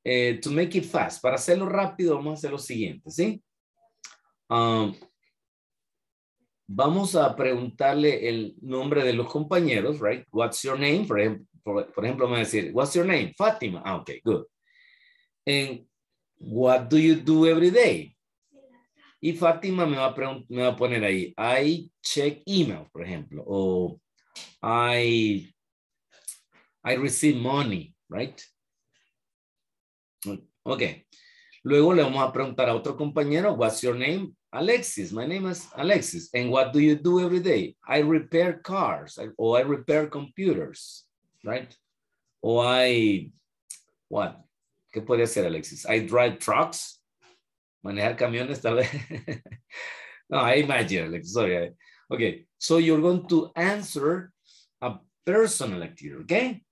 Eh, to make it fast. Para hacerlo rápido, vamos a hacer lo siguiente, ¿sí? Um, vamos a preguntarle el nombre de los compañeros, right? What's your name? Por ejemplo, me a decir, what's your name? Fátima. Ah, good. And what do you do every day? Y Fátima me va, a me va a poner ahí, I check email, por ejemplo, o I, I receive money, right? Ok. Luego le vamos a preguntar a otro compañero, what's your name? Alexis, my name is Alexis. And what do you do every day? I repair cars or I repair computers, right? Or I, what? ¿Qué puede hacer Alexis? I drive trucks. Manejar camiones tal vez. no, I imagine, Alexis, sorry. Okay, so you're going to answer a personal activity, okay?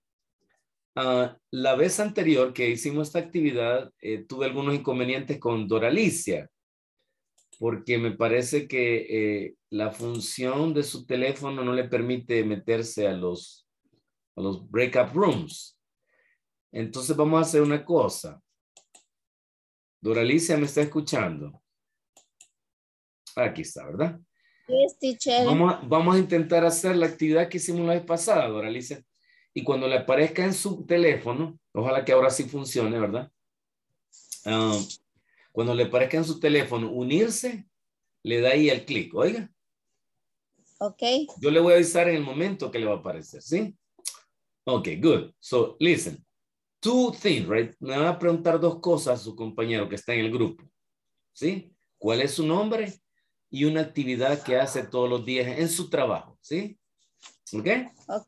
Uh, la vez anterior que hicimos esta actividad, eh, tuve algunos inconvenientes con Doralicia, porque me parece que eh, la función de su teléfono no le permite meterse a los, a los breakup rooms. Entonces vamos a hacer una cosa. Doralicia me está escuchando. Aquí está, ¿verdad? Yes, teacher. Vamos a, vamos a intentar hacer la actividad que hicimos la vez pasada, Doralicia y cuando le aparezca en su teléfono, ojalá que ahora sí funcione, ¿verdad? Um, cuando le aparezca en su teléfono unirse, le da ahí el clic, oiga. Ok. Yo le voy a avisar en el momento que le va a aparecer, ¿sí? Ok, good. So, listen. Two things, right? Me va a preguntar dos cosas a su compañero que está en el grupo, ¿sí? ¿Cuál es su nombre? Y una actividad que hace todos los días en su trabajo, ¿sí? ¿Ok? Ok.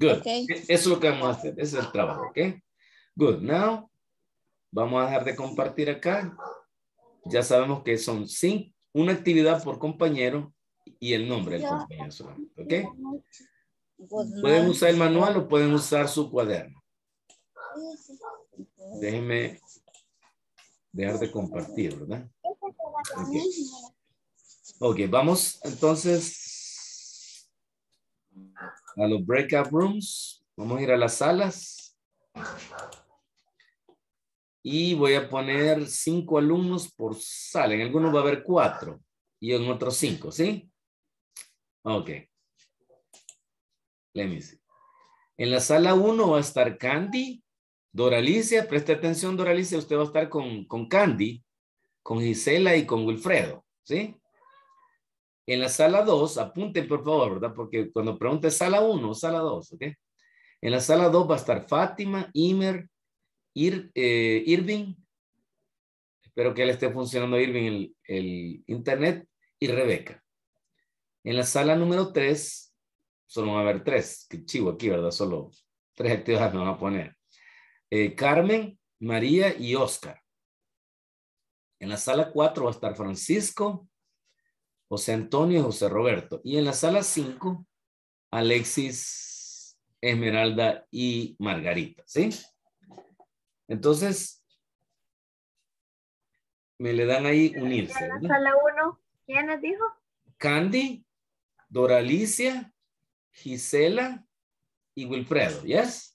Good. Okay. Eso es lo que vamos a hacer. Ese es el trabajo, ¿ok? Good. Now, vamos a dejar de compartir acá. Ya sabemos que son cinco, una actividad por compañero y el nombre del compañero solamente, ¿ok? Pueden usar el manual o pueden usar su cuaderno. Déjenme dejar de compartir, ¿verdad? Ok, okay vamos entonces a los breakout rooms. Vamos a ir a las salas. Y voy a poner cinco alumnos por sala. En algunos va a haber cuatro y en otros cinco, ¿sí? Ok. Let me see. En la sala uno va a estar Candy, Doralicia. Preste atención, Doralicia. Usted va a estar con, con Candy, con Gisela y con Wilfredo, ¿sí? En la sala 2, apunten por favor, ¿verdad? Porque cuando pregunte sala 1 o sala 2, ¿ok? En la sala 2 va a estar Fátima, Imer, eh, Irving. Espero que le esté funcionando Irving el, el, internet. Y Rebeca. En la sala número 3, solo van a haber tres. Qué chivo aquí, ¿verdad? Solo tres actividades me van a poner. Eh, Carmen, María y Oscar. En la sala 4 va a estar Francisco, José Antonio y José Roberto. Y en la sala 5, Alexis, Esmeralda y Margarita, ¿sí? Entonces, me le dan ahí unirse. En la sala 1, ¿quiénes dijo? Candy, Doralicia, Gisela y Wilfredo, ¿yes?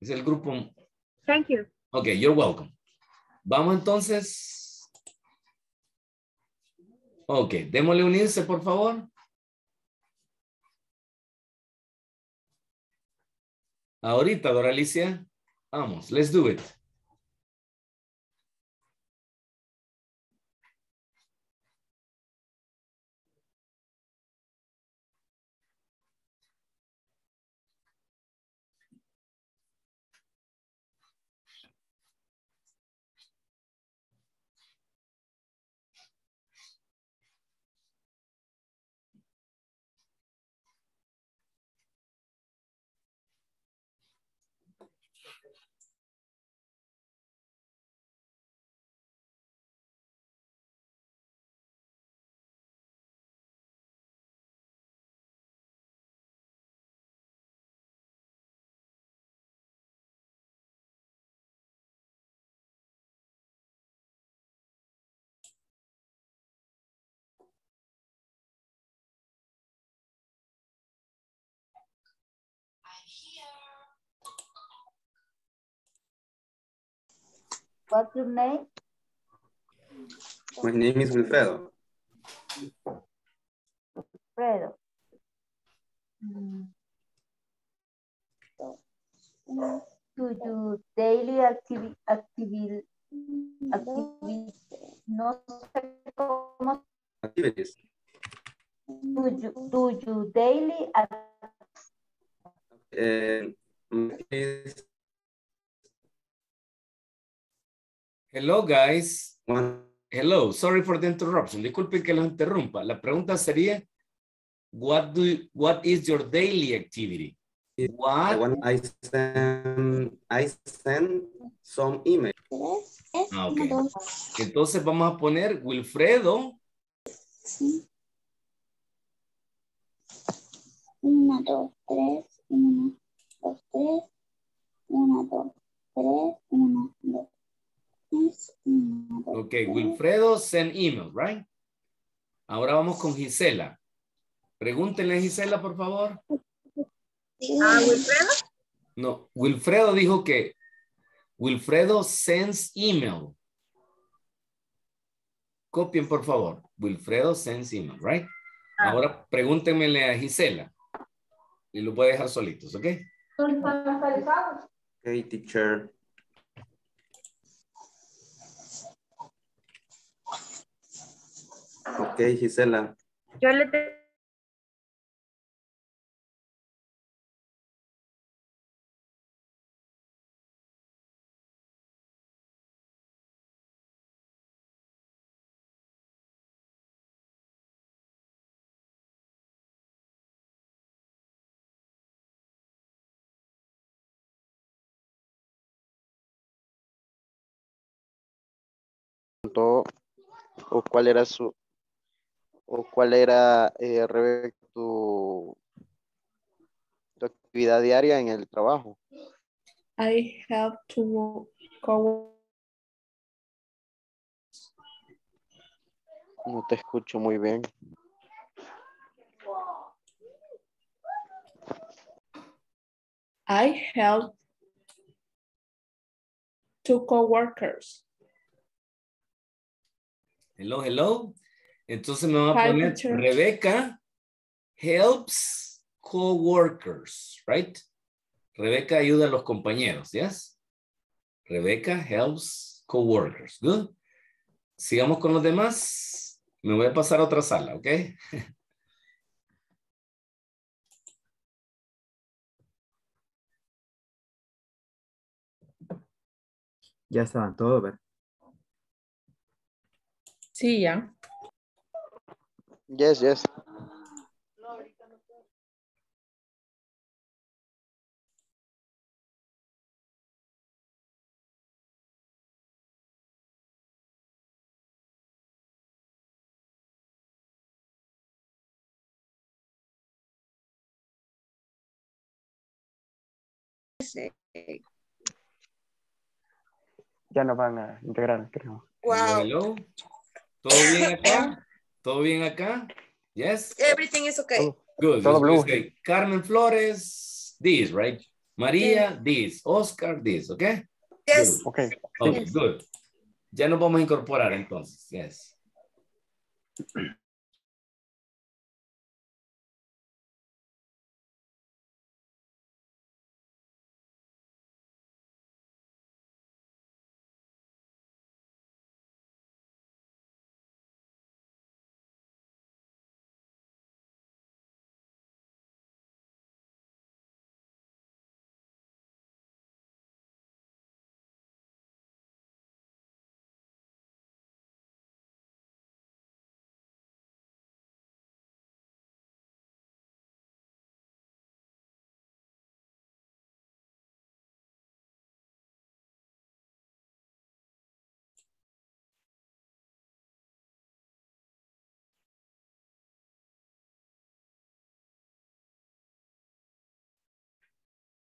Es el grupo. Thank you. Ok, you're welcome. Vamos entonces. Ok, démosle unirse, por favor. Ahorita, Doralicia. Vamos, let's do it. What's your name? My name is Wilfredo. Fredo. To do daily activi activi activi no sé cómo Activities. do you, do you daily ac- Eh, Hello, guys. Hello, sorry for the interruption. Disculpe que los interrumpa. La pregunta sería, what do you- what is your daily activity? What? I send I send some email. Ah, ok. Entonces vamos a poner Wilfredo. Una, dos, tres, una, dos, tres, una, dos, tres, una, dos, tres, una, dos. Ok, Wilfredo send email, right? Ahora vamos con Gisela. Pregúntenle a Gisela, por favor. Ah, Wilfredo. No, Wilfredo dijo que Wilfredo sends email. Copien, por favor. Wilfredo sends email, right? Ahora pregúntenmele a Gisela. Y lo puede dejar solitos, ¿ok? Okay, teacher. Okay, Gisela. Yo le te- preguntó o cuál era su o cuál era eh, Rebeca, tu, tu actividad diaria en el trabajo. I have to go. No te escucho muy bien. I help two coworkers. Hello, hello. Entonces me va a poner teacher. Rebeca helps coworkers, right? Rebeca ayuda a los compañeros, yes? Rebeca helps coworkers, good. Sigamos con los demás. Me voy a pasar a otra sala, ¿ok? Ya estaban todos, ¿verdad? Sí, ya. Yes, yes. Ya nos van a integrar, creo. Hello, hello. ¿Todo bien acá? ¿Todo bien acá? Yes? Everything is okay. Good. Todo blue. Carmen Flores, this, right? María, this. Oscar, this, okay? Yes. Okay. Okay, good. Ya nos vamos a incorporar entonces, yes.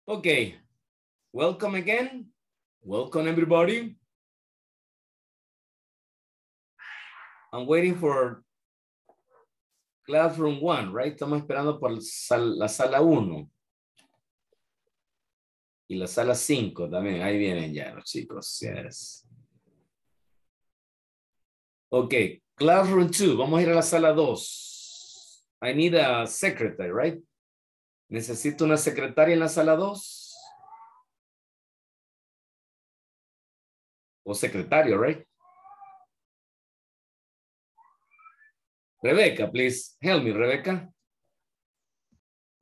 Okay, welcome again. Welcome everybody. I'm waiting for classroom one, right? Estamos esperando por la sala uno. Y la sala 5 también. Ahí vienen ya los chicos. Yes. Ok, classroom 2. Vamos a ir a la sala 2. I need a secretary, right? Necesito una secretaria en la sala 2. O secretario, right? Rebecca, please help me, Rebecca.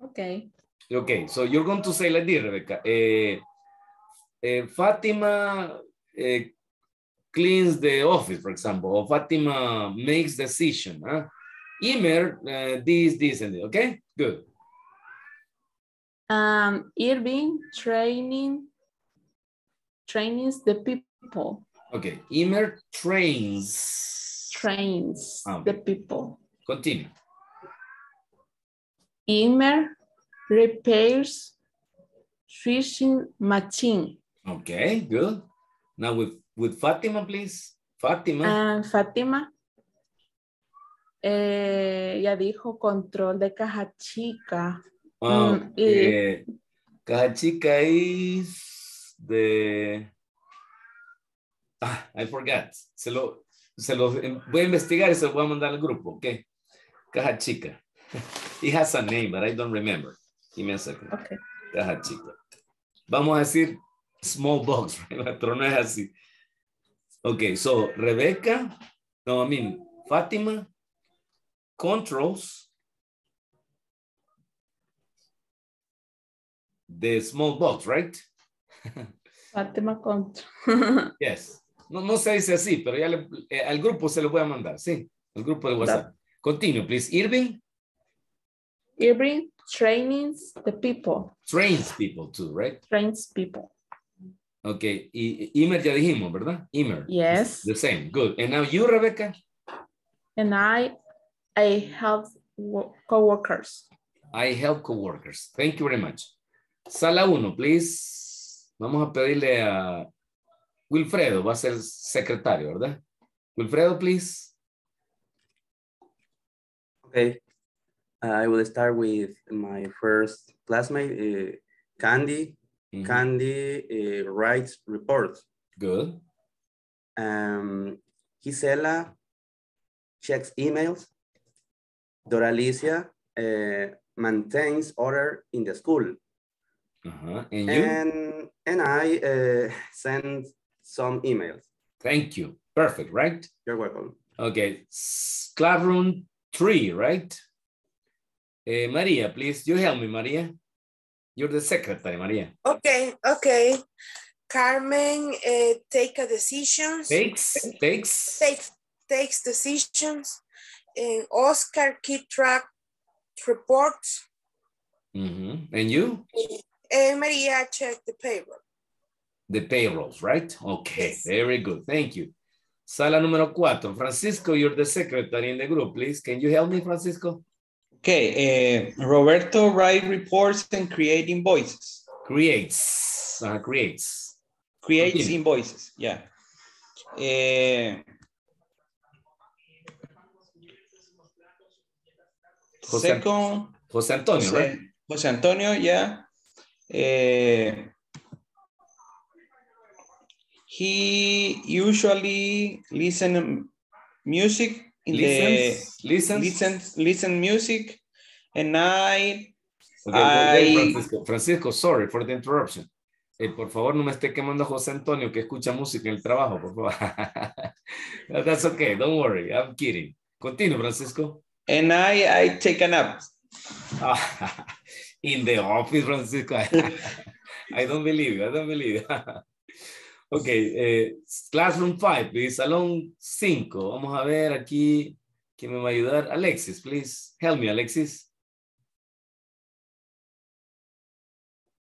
Okay. Okay, so you're going to say like this, Rebecca. Eh, eh, Fatima eh, cleans the office, for example, or Fatima makes decision. Huh? Imer, uh, this, this, and this. Okay, good. Um, Irving training trains the people. Okay, Imer trains. Trains Ah, the people. Continue. Imer repairs fishing machine. Okay, good. Now with, with Fatima, please. Fatima. And Fátima eh, ya dijo control de caja chica. Ah, y- eh, Caja Chica is the... Ah, I forgot. Se lo, se lo voy a investigar y se lo voy a mandar al grupo, ok? Caja Chica. It has a name, but I don't remember. Give me a second. Okay. Caja Chica. Vamos a decir small box, pero no es así. Ok, so Rebecca, no, I mean, Fátima controls the small box, right? Fátima control. Yes. No, no se dice así, pero ya le- eh, al grupo se lo voy a mandar, sí. Al grupo de WhatsApp. Continue, please. Irving Irving trains the people. trains people too, right? Trains people. Okay. Y Imer ya dijimos, ¿verdad? Imer. Yes. The same. Good. And now you, Rebecca? And I, I help wo- coworkers. I help coworkers. Thank you very much. Sala 1, please. Vamos a pedirle a Wilfredo, va a ser secretario, ¿verdad? Wilfredo, please. Okay. I will start with my first classmate, uh, Candy. Candy uh, writes reports. Good. Um, Gisela checks emails. Doralicia uh, maintains order in the school. Uh-huh. And you? And, and I uh, send some emails. Thank you. Perfect, right? You're welcome. Okay. Classroom 3, right? Eh, Maria, please, you help me, Maria. You're the secretary, Maria. Okay, okay. Carmen uh, take a decisions. Takes, takes. Takes takes decisions. And Oscar keep track reports. Mhm. And you? And Maria check the payroll. The payrolls, right? Okay, very good. Thank you. Sala número cuatro. Francisco, you're the secretary in the group, please. Can you help me, Francisco? Okay, uh, Roberto write reports and create invoices. Creates, uh, creates. Creates Continue. invoices, yeah. Eh, José- second, José Antonio, right? José Antonio, yeah. Eh, he usually listen music in Listens, the listens. listens listen music and I Okay, I- Francisco. Francisco, sorry for the interruption. Eh, por favor, no me esté quemando a José Antonio que escucha música en el trabajo, por favor. That's okay, don't worry, I'm kidding. Continue, Francisco. and I I take a nap. In the office, Francisco. I don't believe you, I don't believe you. Okay, eh, classroom 5, please, salón 5. Vamos a ver aquí, ¿quién me va a ayudar? Alexis, please, help me, Alexis.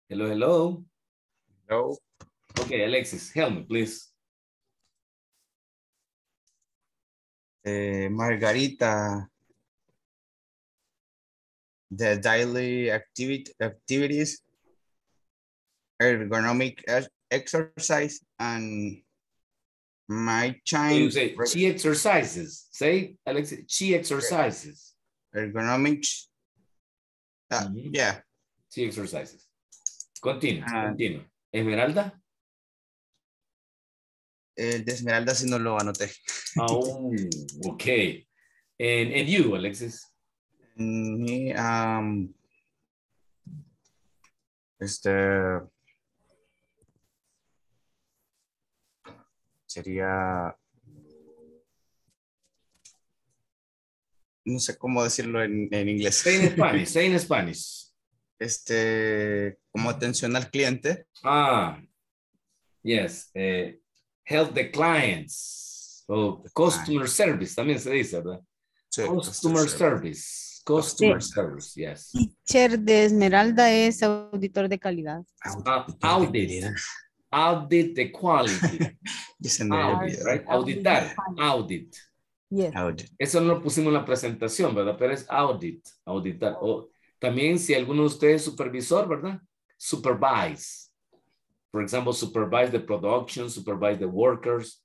Hello, hello. Hello. Okay, Alexis, help me, please. Eh, Margarita, the daily activity, activities, ergonomic exercise, and my Can you say she exercises? Say, Alexis, she exercises. ergonomics. Uh, Yeah, She exercises. Continue, Ah. continue. Esmeralda? El de Esmeralda sí no lo anoté. Oh, okay. And, and you, Alexis? Me, um, este sería no sé cómo decirlo en, en inglés. Say in Spanish, say in Spanish. Este, como atención al cliente. Ah, yes. eh, help the clients. O customer service también se dice, ¿verdad? customer service. Customer service, yes. Teacher de Esmeralda es auditor de calidad. Audit. Audit the quality. Audit, right? Auditar. Audit. Yes. Eso no lo pusimos en la presentación, ¿verdad? Pero es audit, auditar. O también si alguno de ustedes es supervisor, ¿verdad? Supervise. For example, supervise the production, supervise the workers,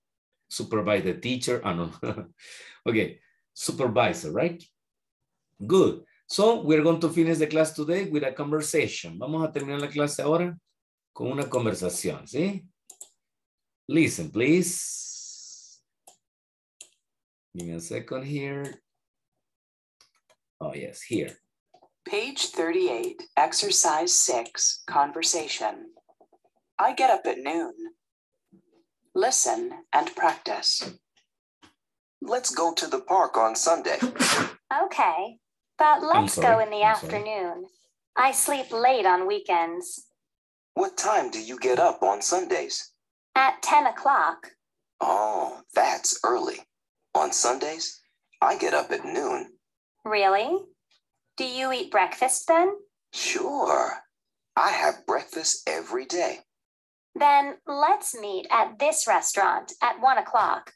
supervise the teacher. Ah, no. okay, supervisor, right? Good. So we're going to finish the class today with a conversation. Vamos a terminar la clase ahora con una conversación, ¿sí? Listen, please. Give me a second here. Oh, yes, here. Page 38, exercise six, conversation. I get up at noon. Listen and practice. Let's go to the park on Sunday. Okay, but let's go in the I'm sorry. afternoon. I sleep late on weekends. What time do you get up on Sundays? At 10 o'clock. Oh, that's early. On Sundays, I get up at noon. Really? Do you eat breakfast then? Sure. I have breakfast every day. Then let's meet at this restaurant at 1 o'clock.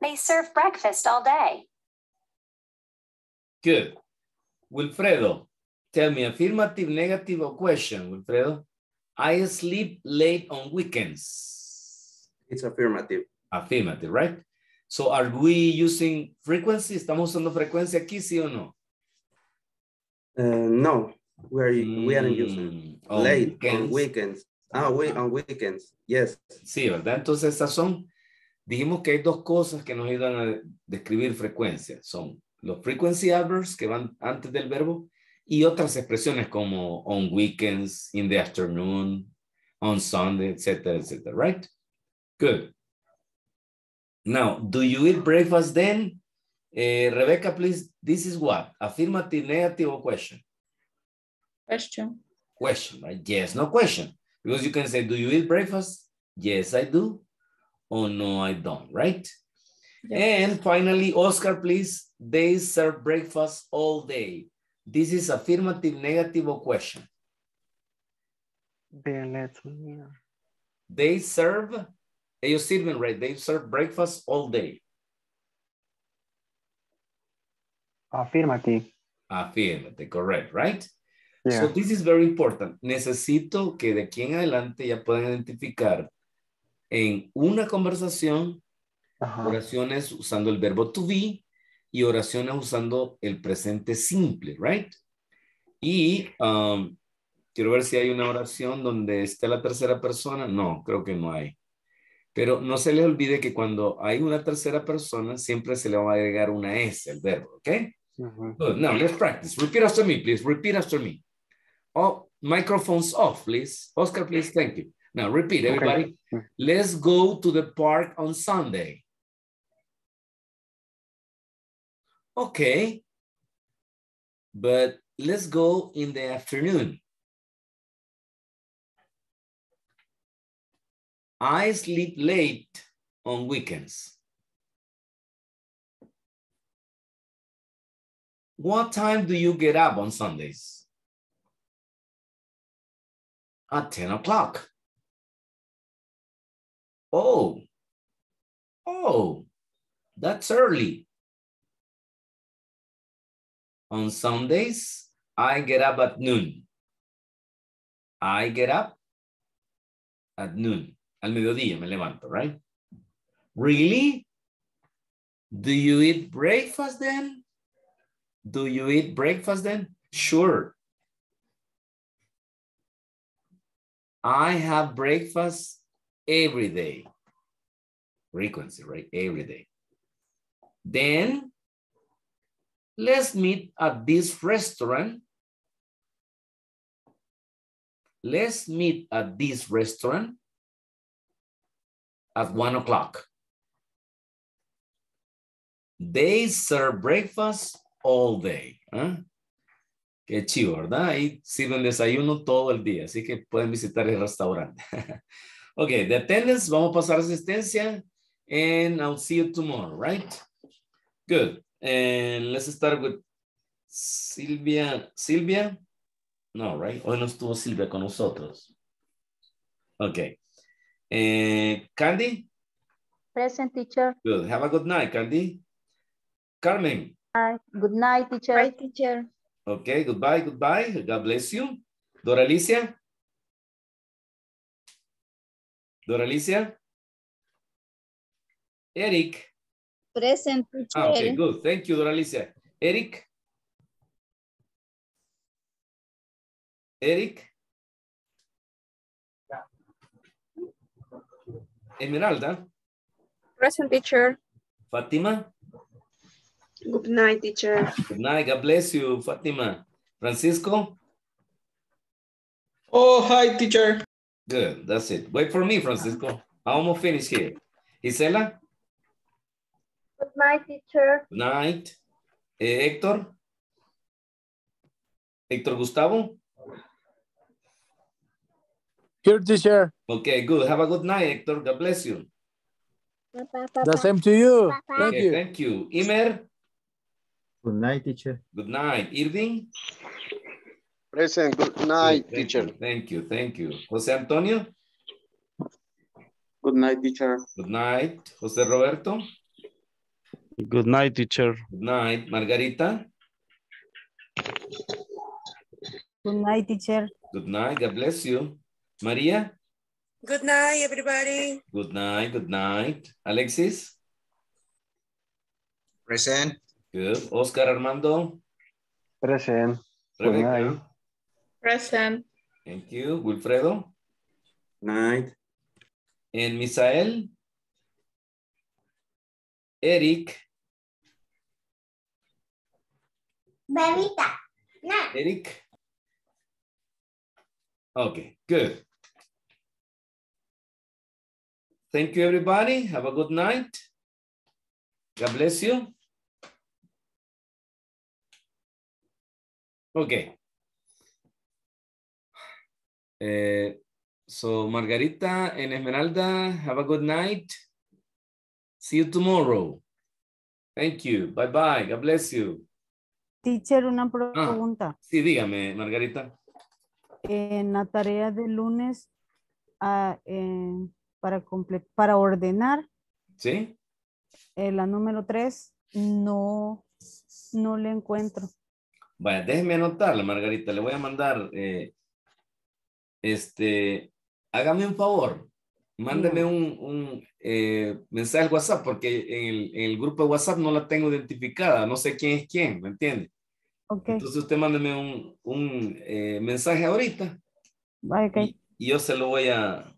They serve breakfast all day. Good. Wilfredo, tell me affirmative, negative, or question, Wilfredo. I sleep late on weekends. It's affirmative. Affirmative, right? So are we using frequency? ¿Estamos usando frecuencia aquí, sí o no? Uh, no, we are we aren't using on late weekends. on weekends. Ah, we on weekends. Yes. Sí, ¿verdad? Entonces estas son, dijimos que hay dos cosas que nos ayudan a describir frecuencia. Son los frequency adverbs que van antes del verbo y otras expresiones como on weekends, in the afternoon, on Sunday, etcétera, etcétera, right? Good. Now, do you eat breakfast then? Eh, Rebecca, please, this is what? Affirmative, negative, or question? Question. Question, right? Yes, no question. Because you can say, do you eat breakfast? Yes, I do. Or no, I don't, right? And finally, Oscar, please, they serve breakfast all day. This is affirmative, negative, or question? Then let's move. They serve, ellos sirven, right? They serve breakfast all day. Affirmative. Affirmative, correct, right? Yeah. So this is very important. Necesito que de aquí en adelante ya puedan identificar en una conversación oraciones usando el verbo to be y oraciones usando el presente simple, right? Y um, quiero ver si hay una oración donde esté la tercera persona. No, creo que no hay. Pero no se les olvide que cuando hay una tercera persona, siempre se le va a agregar una S al verbo, ¿ok? Good. Now let's practice. Repeat after me, please. Repeat after me. Oh, microphones off, please. Oscar, please. Thank you. Now repeat, Okay. everybody. Let's go to the park on Sunday. Okay. But let's go in the afternoon. I sleep late on weekends. What time do you get up on Sundays? At 10 o'clock. Oh, oh, that's early. On Sundays, I get up at noon. I get up at noon. Al mediodía me levanto, right? Really? Do you eat breakfast then? Do you eat breakfast then? Sure. I have breakfast every day. Frequency, right? Every day. Then let's meet at this restaurant. Let's meet at this restaurant at one o'clock. They serve breakfast all day. ¿ah? Qué chido, ¿verdad? Ahí sirven desayuno todo el día, así que pueden visitar el restaurante. ok, de attendance, vamos a pasar asistencia. And I'll see you tomorrow, right? Good. And let's start with Silvia. Silvia? No, right? Hoy no estuvo Silvia con nosotros. Ok. Eh, Candy? Present teacher. Good. Have a good night, Candy. Carmen? Hi. Good night, teacher. Bye, teacher. Okay, goodbye, goodbye. God bless you. Doralicia? Doralicia? Eric? Present, teacher. Ah, okay, good. Thank you, Doralicia. Eric? Eric? Esmeralda? Present, teacher. Fatima? Good night, teacher. Good night. God bless you, Fatima. Francisco? Oh, hi, teacher. Good. That's it. Wait for me, Francisco. I almost finished here. Isela? Good night, teacher. Good night. Eh, Héctor? Héctor Gustavo? Here, teacher. Okay, good. Have a good night, Héctor. God bless you. The same to you. Thank Okay, you. Thank you. Imer? Good night, teacher. Good night. Irving? Present. Good night, Good, thank teacher. you, Thank you. Thank you. Jose Antonio? Good night, teacher. Good night. Jose Roberto? Good night, teacher. Good night. Margarita? Good night, teacher. Good night. God bless you. Maria? Good night, everybody. Good night. Good night. Alexis? Present. Good. Oscar Armando? Present. Good night. Present. Thank you. Wilfredo? Night. And Misael? Eric? Bebita. No. Eric? Okay, good. Thank you, everybody. Have a good night. God bless you. Okay. Eh, so, Margarita and Esmeralda, have a good night. See you tomorrow. Thank you. Bye-bye. God bless you. Teacher, una pregunta. Sí, dígame, Margarita. En la tarea de lunes, ah, eh, para ordenar, ¿Sí? eh, la número 3, no, no le encuentro. Vaya, déjeme anotarla, Margarita. Le voy a mandar, eh, este, hágame un favor. Mándeme un, un, eh, mensaje al WhatsApp porque en el, en el grupo de WhatsApp no la tengo identificada. No sé quién es quién, ¿me entiende? Ok, Entonces usted mándeme un, un eh, mensaje ahorita vaya, ok. y, y yo se lo voy a,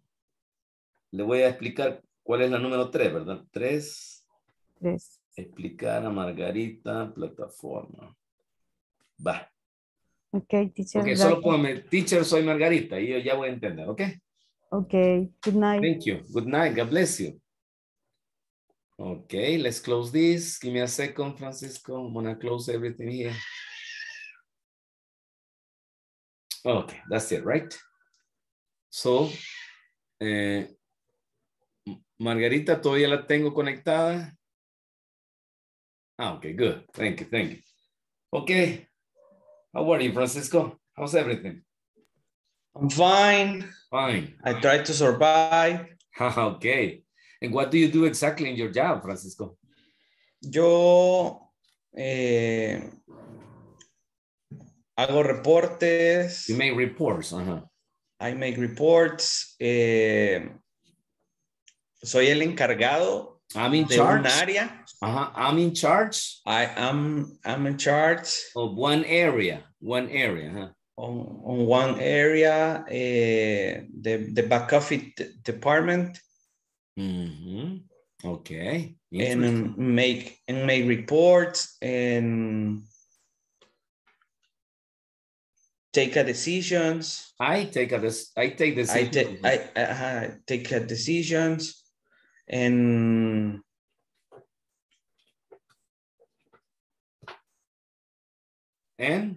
le voy a explicar cuál es la número 3, ¿verdad? 3. Tres. Explicar a Margarita, plataforma. Va. Ok, teacher. Ok, solo póngame, teacher, soy Margarita y yo ya voy a entender, ¿ok? Ok, good night. Thank you. Good night. God bless you. Okay, let's close this. Give me a second, Francisco. I'm gonna close everything here. Okay, that's it, right? So, eh, Margarita, todavía la tengo conectada. Ah, okay, good. Thank you, thank you. Okay. How are you, Francisco? How's everything? I'm fine. Fine. I try to survive. okay. And what do you do exactly in your job, Francisco? Yo eh, hago reportes. You make reports. Uh-huh. I make reports. eh, soy el encargado I'm in de charge. un área. Uh-huh. I'm in charge I am I'm in charge of one area. One area. Huh? on, on one area, uh, the, the back office department, Mhm. Okay. and make and make reports and take a decisions. I take a this. I take I decisions. take I, I uh, take a decisions and and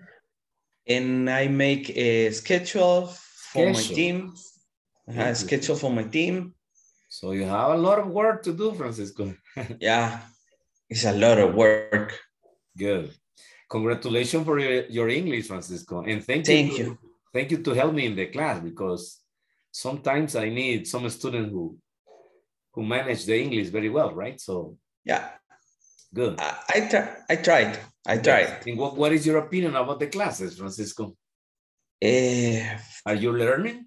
and I make a schedule for my team. Uh, schedule for my team. So you have a lot of work to do, Francisco. Yeah, it's a lot of work. Good. Congratulations for your, your English, Francisco. And thank, Thank you. you. Thank you to help me in the class because sometimes I need some student who who manage the English very well, right? So Yeah, good. I, I, try, I tried. I tried. And what, what is your opinion about the classes, Francisco? Eh, Are you learning?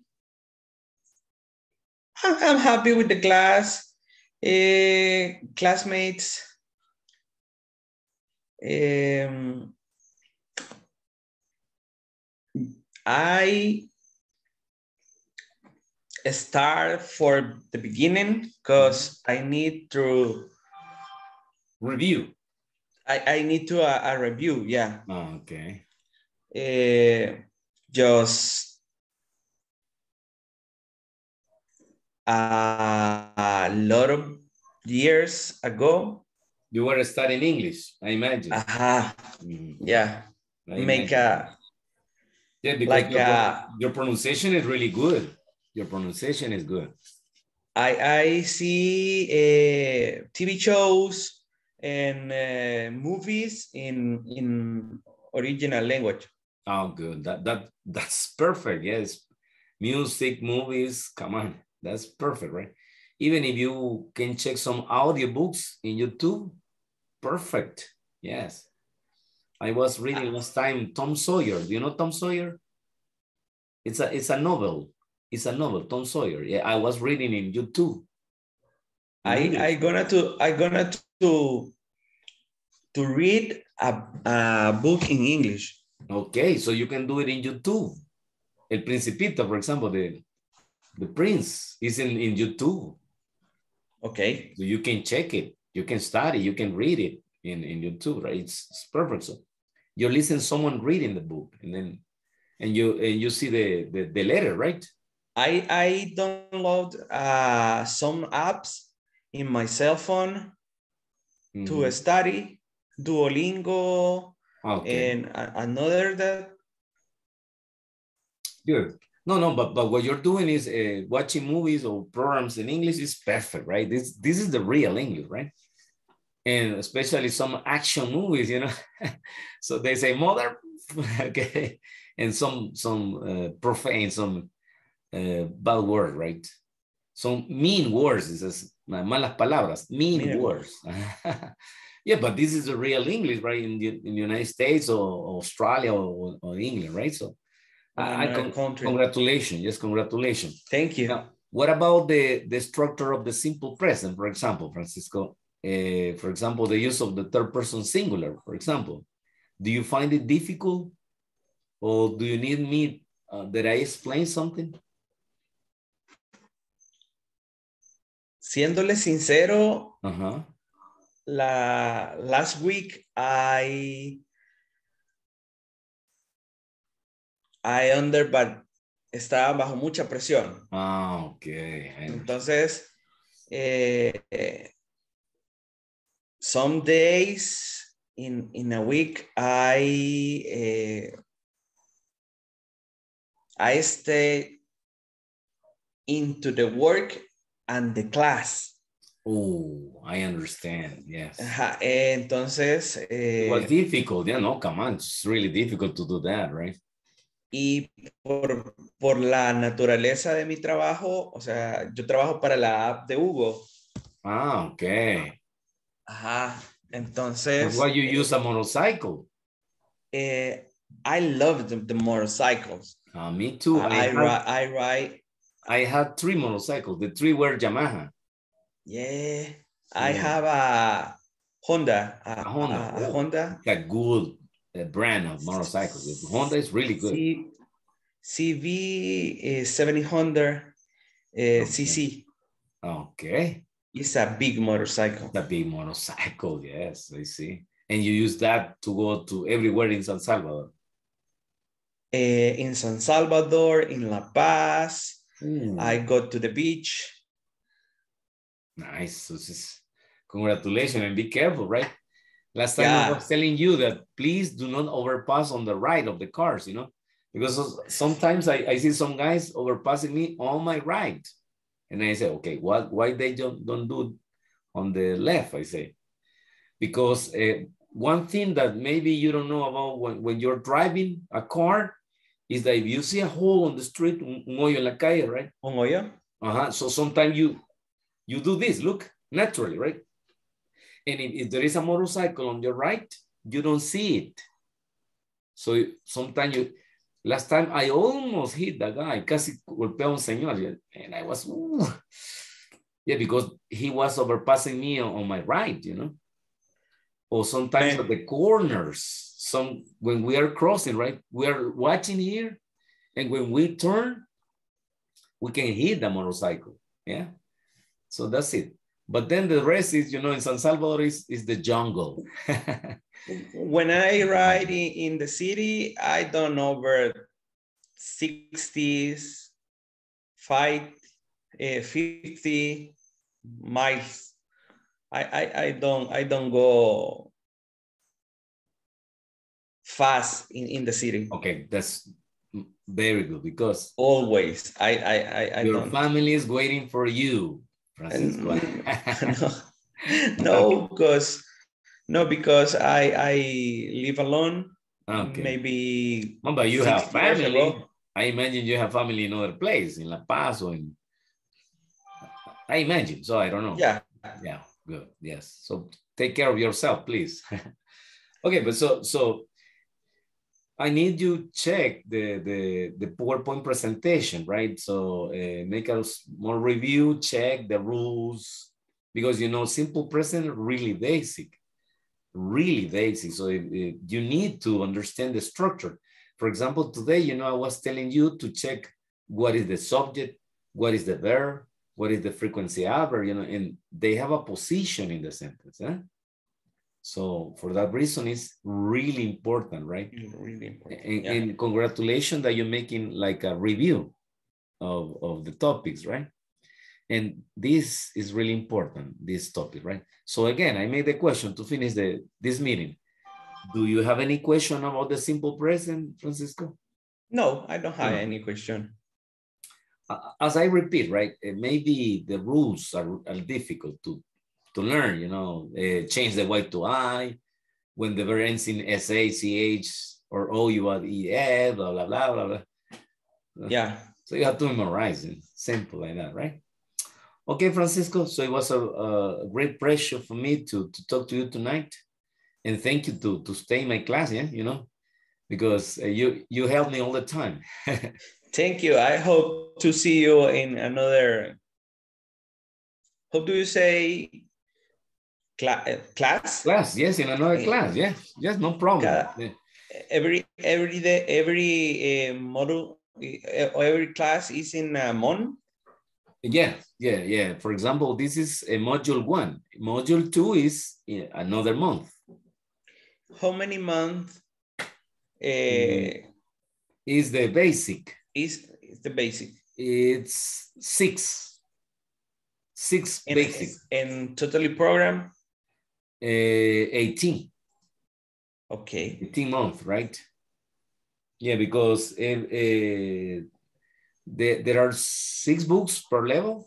I'm happy with the class, eh, classmates. Um, I start for the beginning because I need to Review. I, I need to uh, a, a review. Yeah. Oh, okay. Eh, just a, a lot of years ago. You were studying English, I imagine. Aha. Mhm. Yeah. I Make imagine. a Yeah, because like your, a- your pronunciation is really good. Your pronunciation is good. I I see uh, TV shows and uh, movies in in original language. Oh, good. That that that's perfect. Yes, music, movies. Come on, that's perfect, right? Even if you can check some audiobooks in YouTube, perfect. Yes, I was reading last time Tom Sawyer. Do you know Tom Sawyer? It's a it's a novel. It's a novel, Tom Sawyer. Yeah, I was reading in YouTube. I. I gonna to I gonna to to read a, a book in English. Okay, so you can do it in YouTube. El Principito, for example, the, the Prince is in, in YouTube. Okay. So you can check it. You can study, you can read it in, in YouTube, right? It's, it's perfect. So you listen someone reading the book and then and you and you see the, the, the letter, right? I I download uh, some apps in my cell phone to Mhm. study Duolingo Okay. and another that Good. No, no, but but what you're doing is uh, watching movies or programs in English is perfect, right? This this is the real English, right? And especially some action movies, you know. so they say mother, okay, and some some uh, profane, some uh, bad word, right? Some mean words, dices malas palabras, mean, Mean words. yeah, but this is the real English, right? In the, in the United States or Australia or, or England, right? So I, I con- country. congratulations, yes, congratulations. Thank you. Now, what about the, the structure of the simple present, for example, Francisco? Uh, for example, the use of the third person singular, for example. Do you find it difficult? Or do you need me uh, that I explain something? Siéndole sincero, la last week I I under but estaba bajo mucha presión. Ah. I- Entonces, eh, some days in, in a week, I, eh, I stay into the work and the class. Oh, I understand. Yes. Ajá, eh, entonces, It was eh, difficult. Yeah, no, come on. It's really difficult to do that, right? y por, por la naturaleza de mi trabajo, o sea, yo trabajo para la app de Hugo. Ah, okay. Ajá, entonces, why you use a motorcycle. eh, I love the, the motorcycles. Uh, me too. I, I, have- I ride, I had three motorcycles. The three were Yamaha. yeah, I Yeah. have a Honda, a, A Honda. a- a Oh, Honda. A good uh, brand of motorcycles. The Honda is really good. CV is 700 uh, cc. Okay. It's a big motorcycle. A big motorcycle, yes, I see. And you use that to go to everywhere in San Salvador? Uh, in San Salvador, in La Paz, Hmm. I go to the beach. Nice. So just congratulations and be careful, right? Last time I was telling you that please do not overpass on the right of the cars, you know, because sometimes I, I see some guys overpassing me on my right. And I say, okay, what why they don't, don't do on the left? I say, because uh, one thing that maybe you don't know about when, when you're driving a car is that if you see a hole on the street, un, un hoyo en la calle, right? Un hoyo? Uh-huh. So sometimes you you do this, look, naturally, right? And if, if there is a motorcycle on your right, you don't see it. So sometimes you, last time I almost hit the guy, casi golpeé a un señor, and I was, ooh. yeah, because he was overpassing me on, on my right, you know? Or sometimes at the corners, some when we are crossing, right? We are watching here, and when we turn, we can hit the motorcycle, yeah? So that's it. But then the rest is, you know, in San Salvador is, is the jungle. when I ride in, in the city, I don't over 60s, five, uh, 50 miles. I, I, I don't I don't go fast in, in the city. Okay, that's very good because always I I I, I your don't. family is waiting for you, Francisco. no, because no, because I I live alone. Okay. Maybe. No, but you have family. I imagine you have family in other place, in La Paz or in. I imagine. So I don't know. Yeah. Yeah. Good. Yes. So take care of yourself, please. okay, but so so. I need you check the the the PowerPoint presentation, right? So uh, make a small review, check the rules because you know simple present really basic, really basic. So if, if you need to understand the structure. For example, today, you know, I was telling you to check what is the subject, what is the verb, what is the frequency adverb, you know, and they have a position in the sentence. Huh? So for that reason, it's really important, right? Really important. And, yeah. and congratulations that you're making like a review of, of the topics, right? And this is really important, this topic, right? So again, I made the question to finish the this meeting. Do you have any question about the simple present, Francisco? No, I don't have No. any question. As I repeat, right, uh, maybe the rules are, are difficult to, to learn, you know, uh, change the Y to I, when the verb ends in S-A, C-H, or O, you add E-A, blah, blah, blah, blah, blah. Yeah. So you have to memorize it, simple like that, right? Okay, Francisco, so it was a, a great pleasure for me to, to talk to you tonight. And thank you to, to stay in my class, yeah, you know, because uh, you, you help me all the time. Thank you. I hope to see you in another. How do you say? Cla uh, class. Class, yes, in another Eh, class, yes, yes, no problem. Yeah. Every every day every uh, model uh, every class is in a month. Yeah, yeah, yeah. For example, this is a module one. Module two is another month. How many months? Uh, Mm. Is the basic. is is the basic It's six. Six and, basic. and totally program? Uh, 18. Okay. 18 month, right? Yeah, because uh, uh, there, there are six books per level,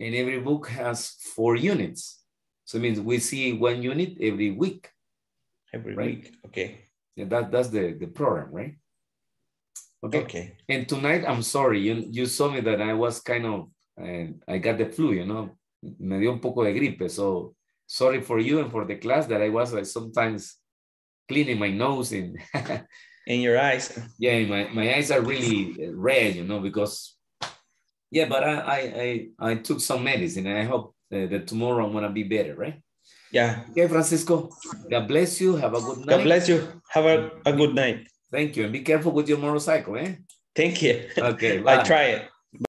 and every book has four units. So it means we see one unit every week. Every Right. week. Okay. Yeah, that, that's the, the program, right? Okay. Okay. And tonight, I'm sorry, you, you saw me that I was kind of, I got the flu, you know, me dio un poco de gripe. So sorry for you and for the class that I was like, sometimes cleaning my nose and In your eyes. yeah, my, my eyes are really red, you know, because yeah, but I, I, I, I took some medicine and I hope uh, that tomorrow I'm gonna be better, right? Yeah. Okay, Francisco, God bless you. Have a good night. God bless you. Have a, a good night. Thank you. And be careful with your motorcycle, eh? Thank you. Okay, I try it.